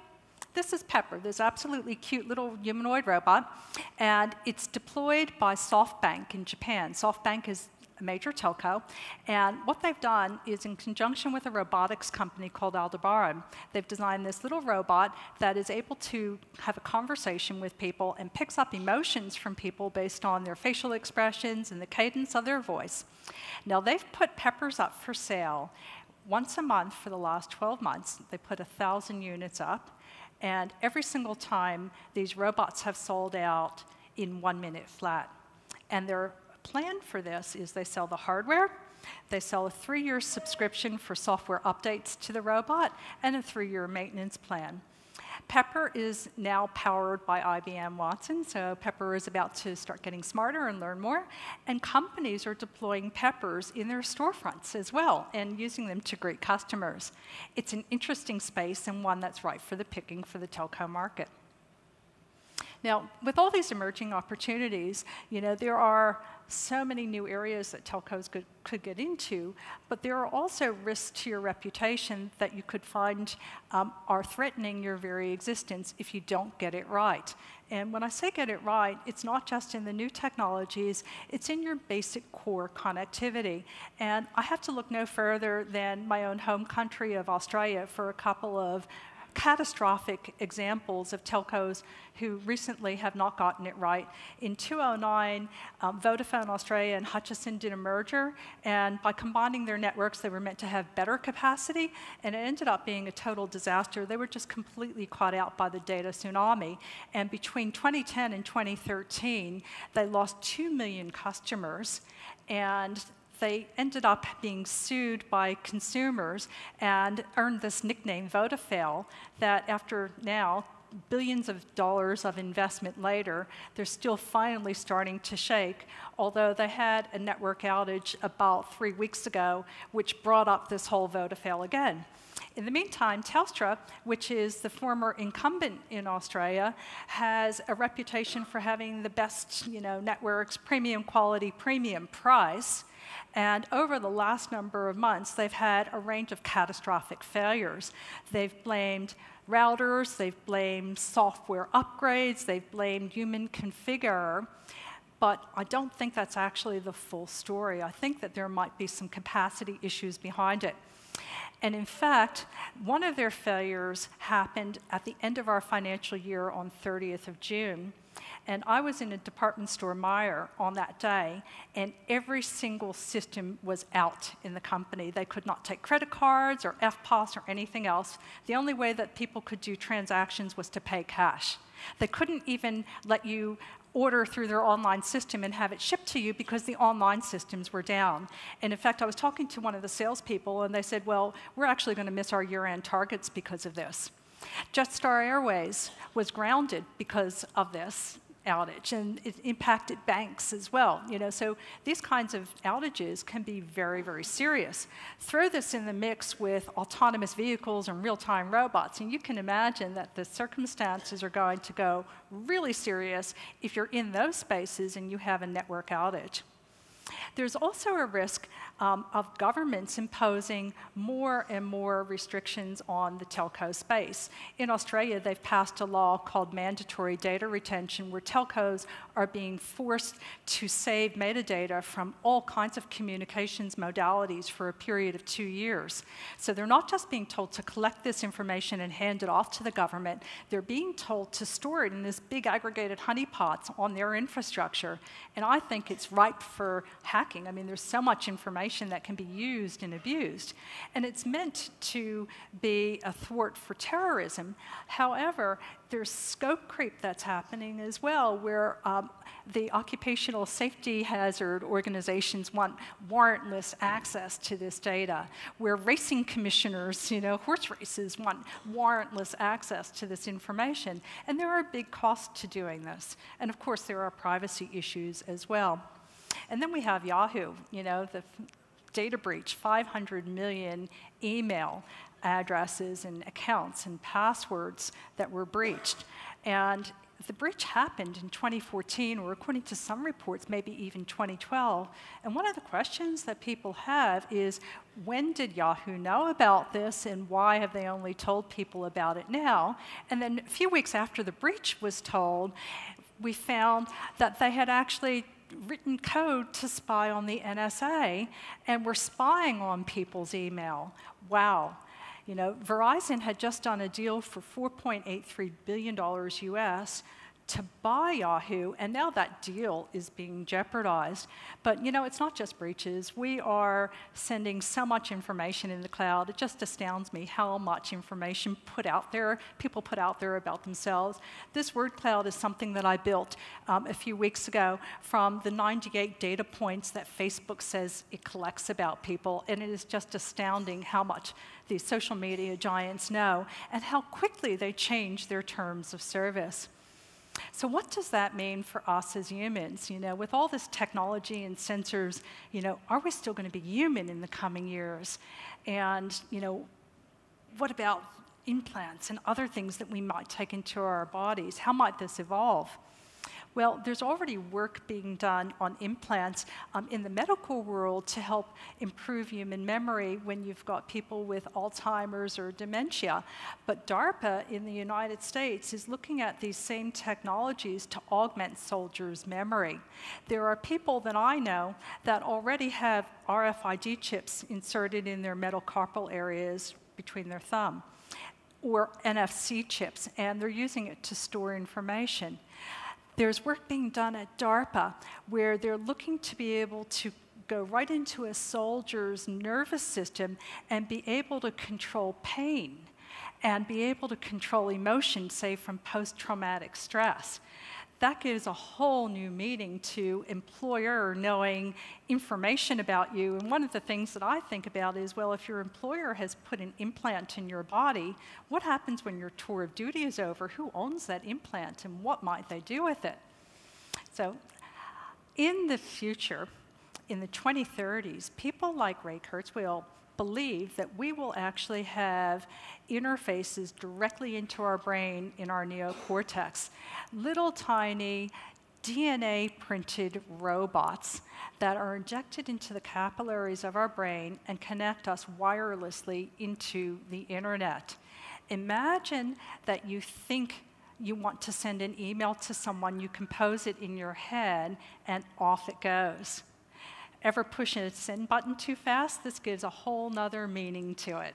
This is Pepper, this absolutely cute little humanoid robot, and it's deployed by SoftBank in Japan. SoftBank is a major telco. And what they've done is, in conjunction with a robotics company called Aldebaran, they've designed this little robot that is able to have a conversation with people and picks up emotions from people based on their facial expressions and the cadence of their voice. Now, they've put Peppers up for sale once a month for the last 12 months. They put 1,000 units up. And every single time, these robots have sold out in one minute flat. And their plan for this is they sell the hardware, they sell a three year subscription for software updates to the robot, and a three year maintenance plan. Pepper is now powered by IBM Watson, so Pepper is about to start getting smarter and learn more. And companies are deploying Peppers in their storefronts as well and using them to greet customers. It's an interesting space and one that's ripe for the picking for the telco market. Now, with all these emerging opportunities, you know, there are so many new areas that telcos could, could get into, but there are also risks to your reputation that you could find um, are threatening your very existence if you don't get it right. And when I say get it right, it's not just in the new technologies, it's in your basic core connectivity. And I have to look no further than my own home country of Australia for a couple of catastrophic examples of telcos who recently have not gotten it right. In 2009, um, Vodafone Australia and Hutchison did a merger, and by combining their networks, they were meant to have better capacity, and it ended up being a total disaster. They were just completely caught out by the data tsunami, and between 2010 and 2013, they lost 2 million customers, and they ended up being sued by consumers and earned this nickname, Vodafail, that after now, billions of dollars of investment later, they're still finally starting to shake, although they had a network outage about three weeks ago, which brought up this whole Vodafail again. In the meantime, Telstra, which is the former incumbent in Australia, has a reputation for having the best you know, networks, premium quality, premium price. And over the last number of months, they've had a range of catastrophic failures. They've blamed routers, they've blamed software upgrades, they've blamed human configure. But I don't think that's actually the full story. I think that there might be some capacity issues behind it. And in fact, one of their failures happened at the end of our financial year on 30th of June. And I was in a department store Myer, on that day, and every single system was out in the company. They could not take credit cards or EFTPOS or anything else. The only way that people could do transactions was to pay cash. They couldn't even let you order through their online system and have it shipped to you because the online systems were down. And in fact, I was talking to one of the salespeople, and they said, Well, we're actually going to miss our year end targets because of this. Jetstar Airways was grounded because of this outage and it impacted banks as well you know so these kinds of outages can be very very serious. Throw this in the mix with autonomous vehicles and real-time robots and you can imagine that the circumstances are going to go really serious if you're in those spaces and you have a network outage there's also a risk um, of governments imposing more and more restrictions on the telco space. In Australia, they've passed a law called mandatory data retention, where telcos are being forced to save metadata from all kinds of communications modalities for a period of two years. So they're not just being told to collect this information and hand it off to the government, they're being told to store it in this big aggregated honeypots on their infrastructure. And I think it's ripe for hacking. I mean, there's so much information that can be used and abused. And it's meant to be a thwart for terrorism. However, there's scope creep that's happening as well, where um, the occupational safety hazard organizations want warrantless access to this data, where racing commissioners, you know, horse races want warrantless access to this information. And there are big costs to doing this. And of course, there are privacy issues as well. And then we have Yahoo, you know, the data breach, 500 million email addresses and accounts and passwords that were breached. And the breach happened in 2014, or according to some reports, maybe even 2012. And one of the questions that people have is when did Yahoo know about this, and why have they only told people about it now? And then a few weeks after the breach was told, we found that they had actually written code to spy on the NSA and were spying on people's email. Wow. You know, Verizon had just done a deal for $4.83 billion US to buy Yahoo, and now that deal is being jeopardized. But you know, it's not just breaches. We are sending so much information in the cloud. It just astounds me how much information put out there, people put out there about themselves. This word cloud is something that I built um, a few weeks ago from the 98 data points that Facebook says it collects about people, and it is just astounding how much these social media giants know and how quickly they change their terms of service. So what does that mean for us as humans? You know, with all this technology and sensors, you know, are we still going to be human in the coming years? And, you know, what about implants and other things that we might take into our bodies? How might this evolve? Well, there's already work being done on implants um, in the medical world to help improve human memory when you've got people with Alzheimer's or dementia. But DARPA in the United States is looking at these same technologies to augment soldiers' memory. There are people that I know that already have RFID chips inserted in their metacarpal areas between their thumb or NFC chips, and they're using it to store information. There's work being done at DARPA where they're looking to be able to go right into a soldier's nervous system and be able to control pain and be able to control emotion, say from post traumatic stress that gives a whole new meaning to employer knowing information about you. And one of the things that I think about is well, if your employer has put an implant in your body, what happens when your tour of duty is over? Who owns that implant and what might they do with it? So, in the future, in the 2030s, people like Ray Kurzweil believe that we will actually have interfaces directly into our brain in our neocortex. Little tiny DNA printed robots that are injected into the capillaries of our brain and connect us wirelessly into the internet. Imagine that you think you want to send an email to someone, you compose it in your head, and off it goes ever push a send button too fast, this gives a whole nother meaning to it.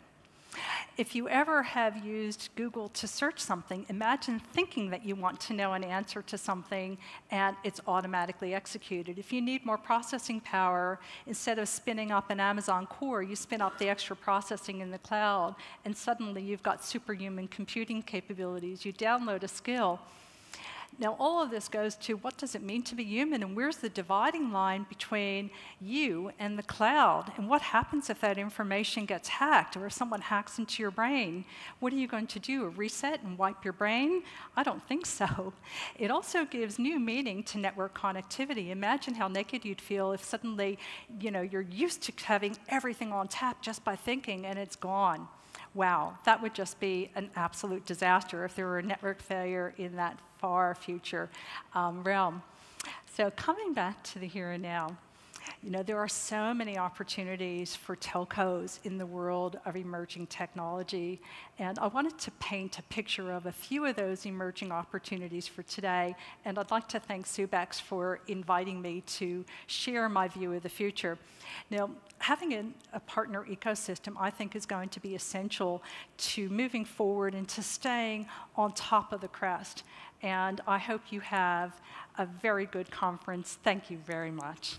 If you ever have used Google to search something, imagine thinking that you want to know an answer to something and it's automatically executed. If you need more processing power, instead of spinning up an Amazon core, you spin up the extra processing in the cloud, and suddenly you've got superhuman computing capabilities. You download a skill, now, all of this goes to what does it mean to be human, and where's the dividing line between you and the cloud? And what happens if that information gets hacked or if someone hacks into your brain? What are you going to do? Reset and wipe your brain? I don't think so. It also gives new meaning to network connectivity. Imagine how naked you'd feel if suddenly, you know, you're used to having everything on tap just by thinking and it's gone. Wow, that would just be an absolute disaster if there were a network failure in that far future um, realm. So, coming back to the here and now, you know, there are so many opportunities for telcos in the world of emerging technology, and I wanted to paint a picture of a few of those emerging opportunities for today, and I'd like to thank Subex for inviting me to share my view of the future. Now, having a, a partner ecosystem, I think, is going to be essential to moving forward and to staying on top of the crest and I hope you have a very good conference. Thank you very much.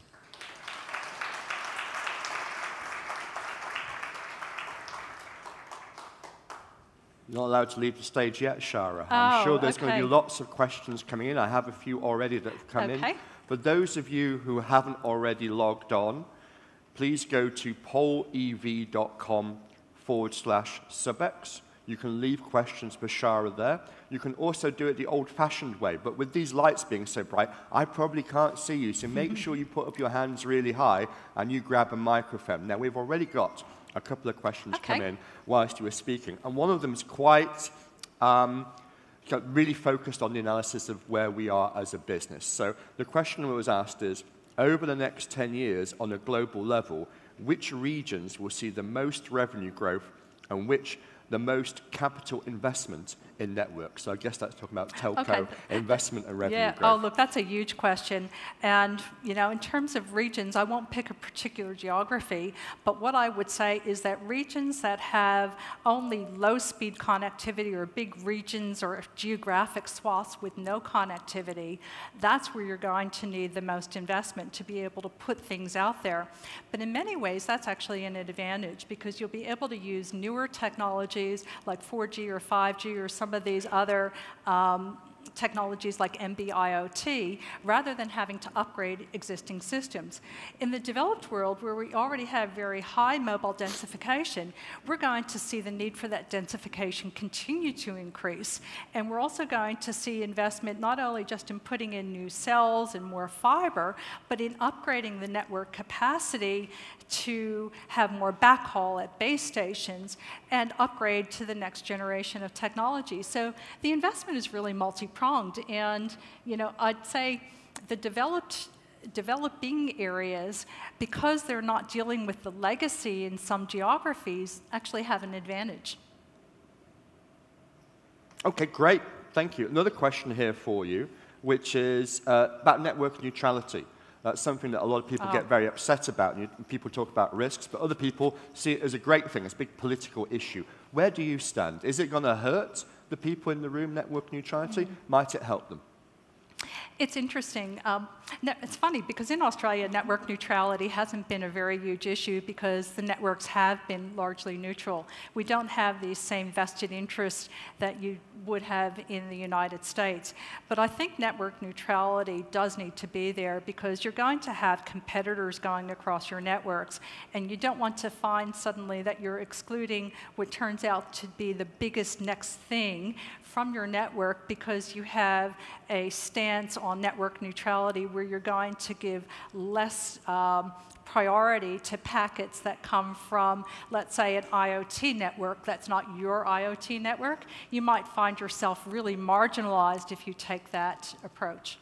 You're not allowed to leave the stage yet, Shara. I'm oh, sure there's okay. going to be lots of questions coming in. I have a few already that have come okay. in. For those of you who haven't already logged on, please go to pollev.com forward slash subex you can leave questions for Shara there. You can also do it the old-fashioned way, but with these lights being so bright, I probably can't see you, so make sure you put up your hands really high and you grab a microphone. Now, we've already got a couple of questions come in whilst you were speaking, and one of them is quite um, really focused on the analysis of where we are as a business. So the question that was asked is, over the next 10 years on a global level, which regions will see the most revenue growth and which the most capital investment in networks? So I guess that's talking about telco Okay. investment and revenue Yeah, oh, growth. oh, look, that's a huge question. And, you know, in terms of regions, I won't pick a particular geography, but what I would say is that regions that have only low speed connectivity or big regions or geographic swaths with no connectivity, that's where you're going to need the most investment to be able to put things out there. But in many ways, that's actually an advantage because you'll be able to use newer technologies like 4G or 5G or some of these other um, technologies like NB-IoT rather than having to upgrade existing systems. In the developed world, where we already have very high mobile densification, we're going to see the need for that densification continue to increase. And we're also going to see investment not only just in putting in new cells and more fiber, but in upgrading the network capacity to have more backhaul at base stations and upgrade to the next generation of technology. So the investment is really multi-pronged, and you know, I'd say the developed developing areas, because they're not dealing with the legacy in some geographies, actually have an advantage. Okay, great. Thank you. Another question here for you, which is uh, about network neutrality. That's something that a lot of people get Oh. very upset about. You, people talk about risks, but other people see it as a great thing, it's a big political issue. Where do you stand? Is it going to hurt the people in the room, network neutrality? Might it help them? It's interesting. Um, it's funny because in Australia, network neutrality hasn't been a very huge issue because the networks have been largely neutral. We don't have these same vested interests that you would have in the United States. But I think network neutrality does need to be there because you're going to have competitors going across your networks, and you don't want to find suddenly that you're excluding what turns out to be the biggest next thing from your network because you have a stance on network neutrality where you're going to give less um, priority to packets that come from, let's say, an IoT network that's not your IoT network. You might find yourself really marginalized if you take that approach.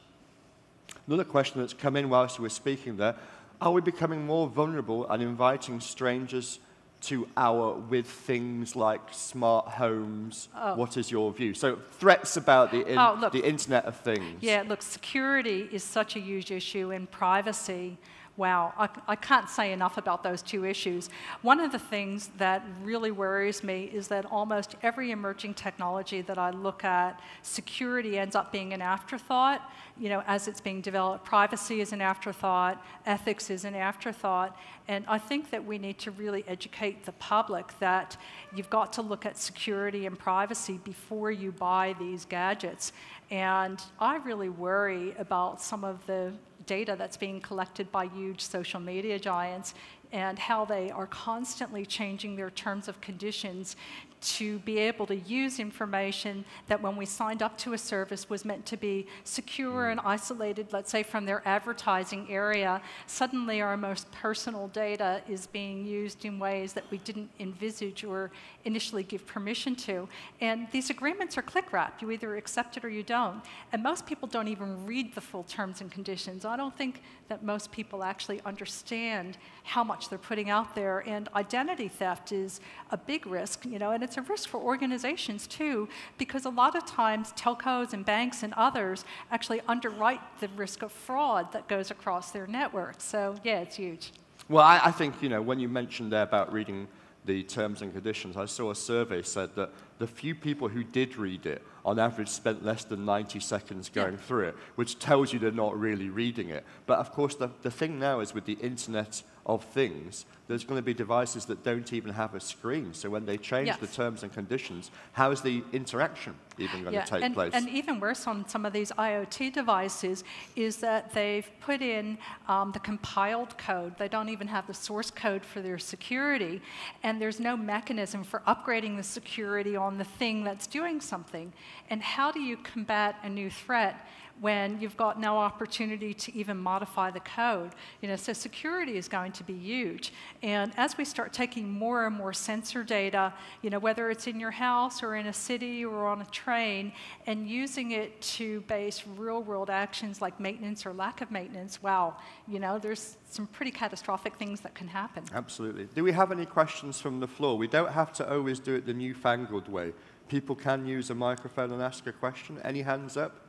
Another question that's come in whilst were speaking there are we becoming more vulnerable and inviting strangers to our with things like smart homes? Oh. What is your view? So, threats about the, in, Oh, look. the Internet of Things. Yeah, look, security is such a huge issue, and privacy. Wow, I, I can't say enough about those two issues. One of the things that really worries me is that almost every emerging technology that I look at, security ends up being an afterthought. You know, as it's being developed, privacy is an afterthought, ethics is an afterthought, and I think that we need to really educate the public that you've got to look at security and privacy before you buy these gadgets. And I really worry about some of the data that's being collected by huge social media giants and how they are constantly changing their terms of conditions to be able to use information that when we signed up to a service was meant to be secure and isolated, let's say from their advertising area. Suddenly, our most personal data is being used in ways that we didn't envisage or initially give permission to. And these agreements are click wrapped. You either accept it or you don't. And most people don't even read the full terms and conditions. I don't think that most people actually understand how much they're putting out there. And identity theft is a big risk, you know, and it's a risk for organizations too, because a lot of times telcos and banks and others actually underwrite the risk of fraud that goes across their networks. So, yeah, it's huge. Well, I, I think, you know, when you mentioned there about reading the terms and conditions, I saw a survey said that the few people who did read it, on average, spent less than 90 seconds going through it, which tells you they're not really reading it. But of course, the, the thing now is with the Internet of things, there's going to be devices that don't even have a screen. So when they change Yes. the terms and conditions, how is the interaction even going Yeah, to take and, place? and even worse on some of these IoT devices is that they've put in um, the compiled code. They don't even have the source code for their security, and there's no mechanism for upgrading the security on the thing that's doing something. And how do you combat a new threat? When you've got no opportunity to even modify the code. You know, so security is going to be huge. And as we start taking more and more sensor data, you know, whether it's in your house or in a city or on a train, and using it to base real world actions like maintenance or lack of maintenance, wow, you know, there's some pretty catastrophic things that can happen. Absolutely. Do we have any questions from the floor? We don't have to always do it the newfangled way. People can use a microphone and ask a question. Any hands up?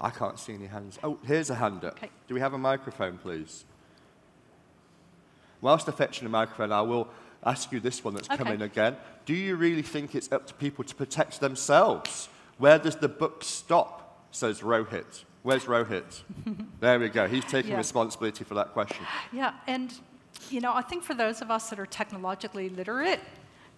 I can't see any hands. Oh, here's a hand up. Okay. Do we have a microphone, please? Whilst they're fetching a microphone, I will ask you this one that's Okay. in again. Do you really think it's up to people to protect themselves? Where does the book stop? Says Rohit. Where's Rohit? there we go. He's taking Yeah. responsibility for that question. Yeah, and you know, I think for those of us that are technologically literate,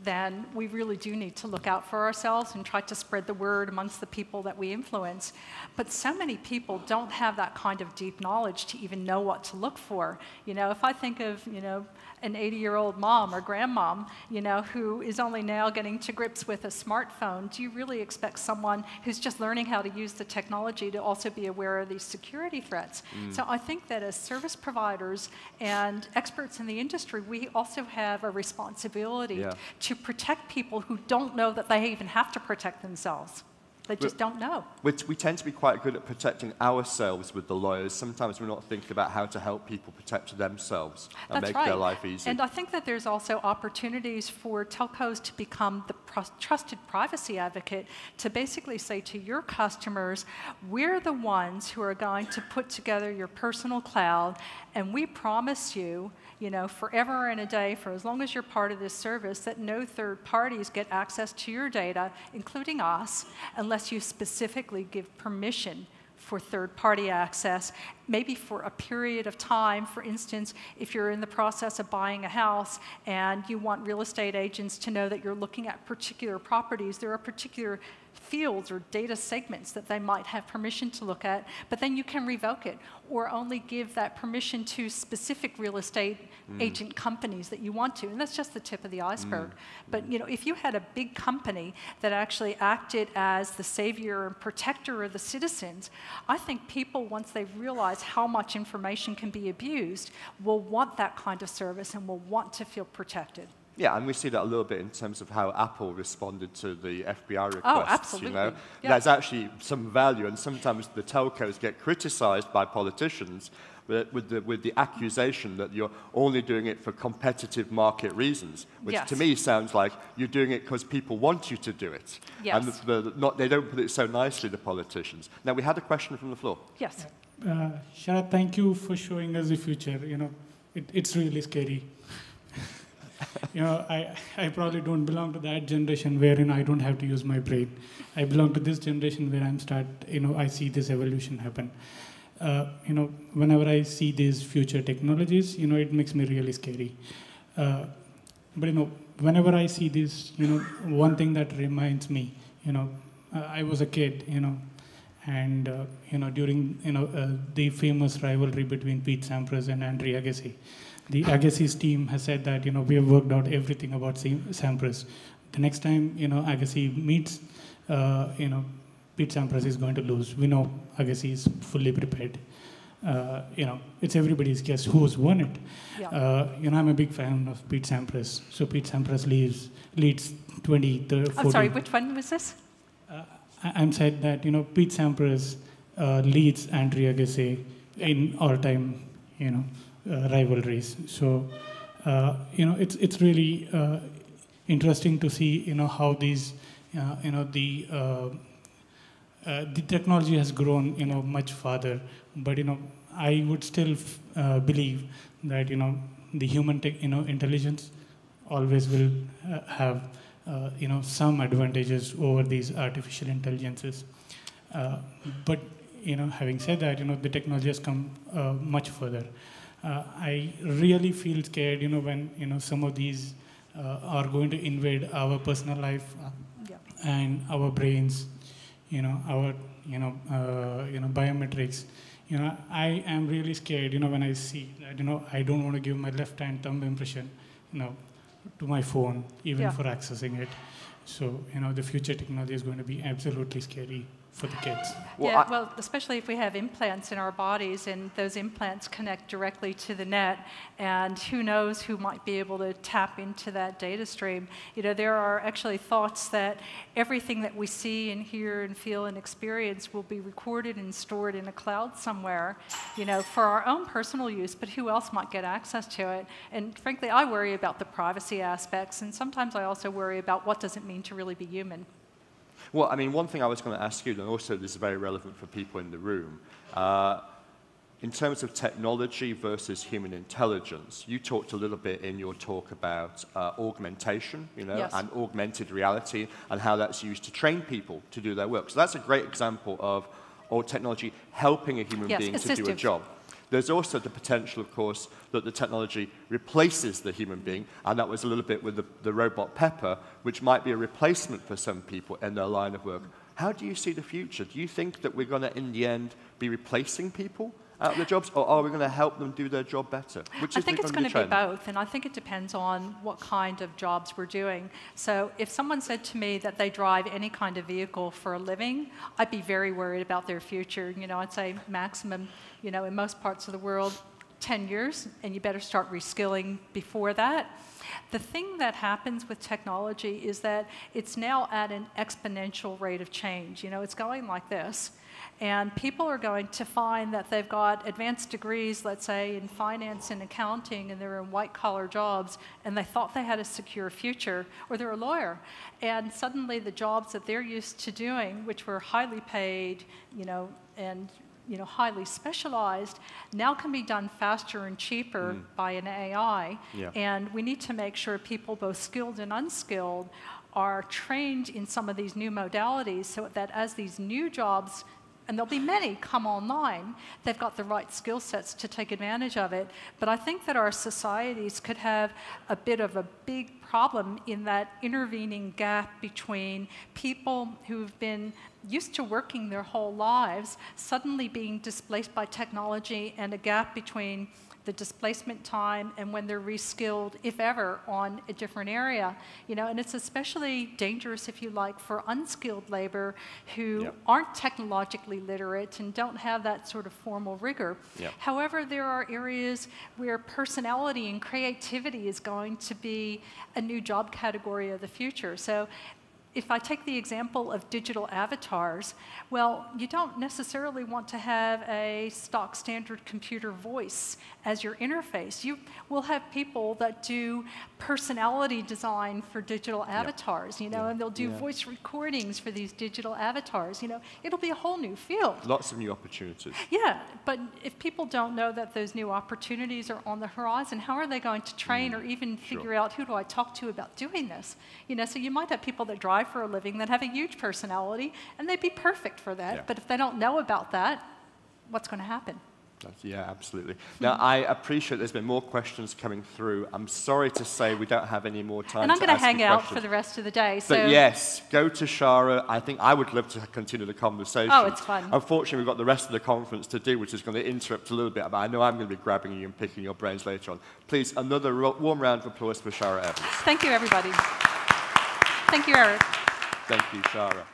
then we really do need to look out for ourselves and try to spread the word amongst the people that we influence. But so many people don't have that kind of deep knowledge to even know what to look for. You know, if I think of, you know, an 80-year-old mom or grandmom, you know, who is only now getting to grips with a smartphone, do you really expect someone who's just learning how to use the technology to also be aware of these security threats? Mm. So I think that as service providers and experts in the industry, we also have a responsibility Yeah. to protect people who don't know that they even have to protect themselves. They just don't know. We, we tend to be quite good at protecting ourselves with the lawyers. Sometimes we're not thinking about how to help people protect themselves and That's make right. their life easy. And I think that there's also opportunities for telcos to become the pr- trusted privacy advocate to basically say to your customers, we're the ones who are going to put together your personal cloud, and we promise you, you know, forever and a day, for as long as you're part of this service, that no third parties get access to your data, including us, unless you specifically give permission for third party access, maybe for a period of time. For instance, if you're in the process of buying a house and you want real estate agents to know that you're looking at particular properties, there are particular fields or data segments that they might have permission to look at, but then you can revoke it or only give that permission to specific real estate mm. agent companies that you want to. And that's just the tip of the iceberg. Mm. But you know, if you had a big company that actually acted as the savior and protector of the citizens, I think people, once they realize how much information can be abused, will want that kind of service and will want to feel protected. Yeah, and we see that a little bit in terms of how Apple responded to the FBI oh, requests. Oh, absolutely. You know? Yeah. There's actually some value, and sometimes the telcos get criticized by politicians with the, with the accusation that you're only doing it for competitive market reasons, which to me sounds like you're doing it because people want you to do it. And the, the, not, they don't put it so nicely, the politicians. Now, we had a question from the floor. Yes. Uh, Shara, thank you for showing us the future. You know, it, it's really scary. you know, I, I probably don't belong to that generation wherein I don't have to use my brain. I belong to this generation where I'm start, you know, I see this evolution happen. Uh, you know, whenever I see these future technologies, you know, it makes me really scary. Uh, but you know, whenever I see this, you know, one thing that reminds me, you know, uh, I was a kid, you know, and uh, you know during you know uh, the famous rivalry between Pete Sampras and Andre Agassi, the Agassi's team has said that you know we have worked out everything about Sampras. The next time you know Agassi meets, uh, you know Pete Sampras is going to lose. We know Agassi is fully prepared. Uh, you know, it's everybody's guess who's won it. Yeah. Uh, you know, I'm a big fan of Pete Sampras. So Pete Sampras leads leads 20, 30, 40. I'm sorry, which one was this? I'm said that you know Pete Sampras uh, leads Andre Agassi in all-time you know uh, rivalries. So uh, you know it's it's really uh, interesting to see you know how these uh, you know the the technology has grown you know much farther, but you know I would still believe that you know the human you know intelligence always will have uh, you know some advantages over these artificial intelligences. Uh, but you know, having said that, you know the technology has come uh, much further. uh, I really feel scared, you know, when you know some of these uh, are going to invade our personal life uh, Yeah. and our brains, you know, our you know uh, you know biometrics. You know, I am really scared, you know, when I see that, you know, I don't want to give my left hand thumb impression, you know, to my phone, even Yeah. for accessing it. So, you know, the future technology is going to be absolutely scary for the kids. Well, yeah, I- well, especially if we have implants in our bodies and those implants connect directly to the net, and who knows who might be able to tap into that data stream. You know, there are actually thoughts that everything that we see and hear and feel and experience will be recorded and stored in a cloud somewhere, you know, for our own personal use, but who else might get access to it? And frankly, I worry about the privacy aspects, and sometimes I also worry about what does it mean to really be human. Well, I mean, one thing I was going to ask you, and also this is very relevant for people in the room, uh, in terms of technology versus human intelligence, you talked a little bit in your talk about uh, augmentation, you know, Yes. and augmented reality, and how that's used to train people to do their work. So that's a great example of technology helping a human Yes, being to do a job. There's also the potential, of course, that the technology replaces the human being, and that was a little bit with the, the robot Pepper, which might be a replacement for some people in their line of work. How do you see the future? Do you think that we're going to, in the end, be replacing people out of their jobs, or are we going to help them do their job better? Which I think it's going to be both, and I think it depends on what kind of jobs we're doing. So, if someone said to me that they drive any kind of vehicle for a living, I'd be very worried about their future. You know, I'd say maximum, you know, in most parts of the world, 10 years, and you better start reskilling before that. The thing that happens with technology is that it's now at an exponential rate of change. You know, it's going like this. And people are going to find that they've got advanced degrees, let's say, in finance and accounting, and they're in white collar jobs, and they thought they had a secure future, or they're a lawyer. And suddenly the jobs that they're used to doing, which were highly paid, you know, and you know, highly specialized, now can be done faster and cheaper mm. by an AI. Yeah. And we need to make sure people, both skilled and unskilled, are trained in some of these new modalities so that as these new jobs, and there'll be many come online, they've got the right skill sets to take advantage of it. But I think that our societies could have a bit of a big problem in that intervening gap between people who've been used to working their whole lives suddenly being displaced by technology and a gap between the displacement time and when they're reskilled, if ever, on a different area. You know, and it's especially dangerous, if you like, for unskilled labor who Yep. aren't technologically literate and don't have that sort of formal rigor. Yep. However, there are areas where personality and creativity is going to be a new job category of the future. So if I take the example of digital avatars, well, you don't necessarily want to have a stock standard computer voice as your interface. You will have people that do personality design for digital avatars, you know, and they'll do Yeah. voice recordings for these digital avatars. You know, it'll be a whole new field. Lots of new opportunities. Yeah, but if people don't know that those new opportunities are on the horizon, how are they going to train mm. or even figure out who do I talk to about doing this? You know, so you might have people that drive for a living that have a huge personality and they'd be perfect for that. Yeah. But if they don't know about that, what's going to happen? That's- Yeah, absolutely. Now, I appreciate there's been more questions coming through. I'm sorry to say we don't have any more time and I'm going to hang out questions. for the rest of the day. So But yes, go to Shara. I think I would love to continue the conversation. Oh, it's fun. Unfortunately, we've got the rest of the conference to do, which is going to interrupt a little bit, but I know I'm going to be grabbing you and picking your brains later on. Please, another warm round of applause for Shara Evans. thank you, everybody. Thank you, Eric. Thank you, Shara.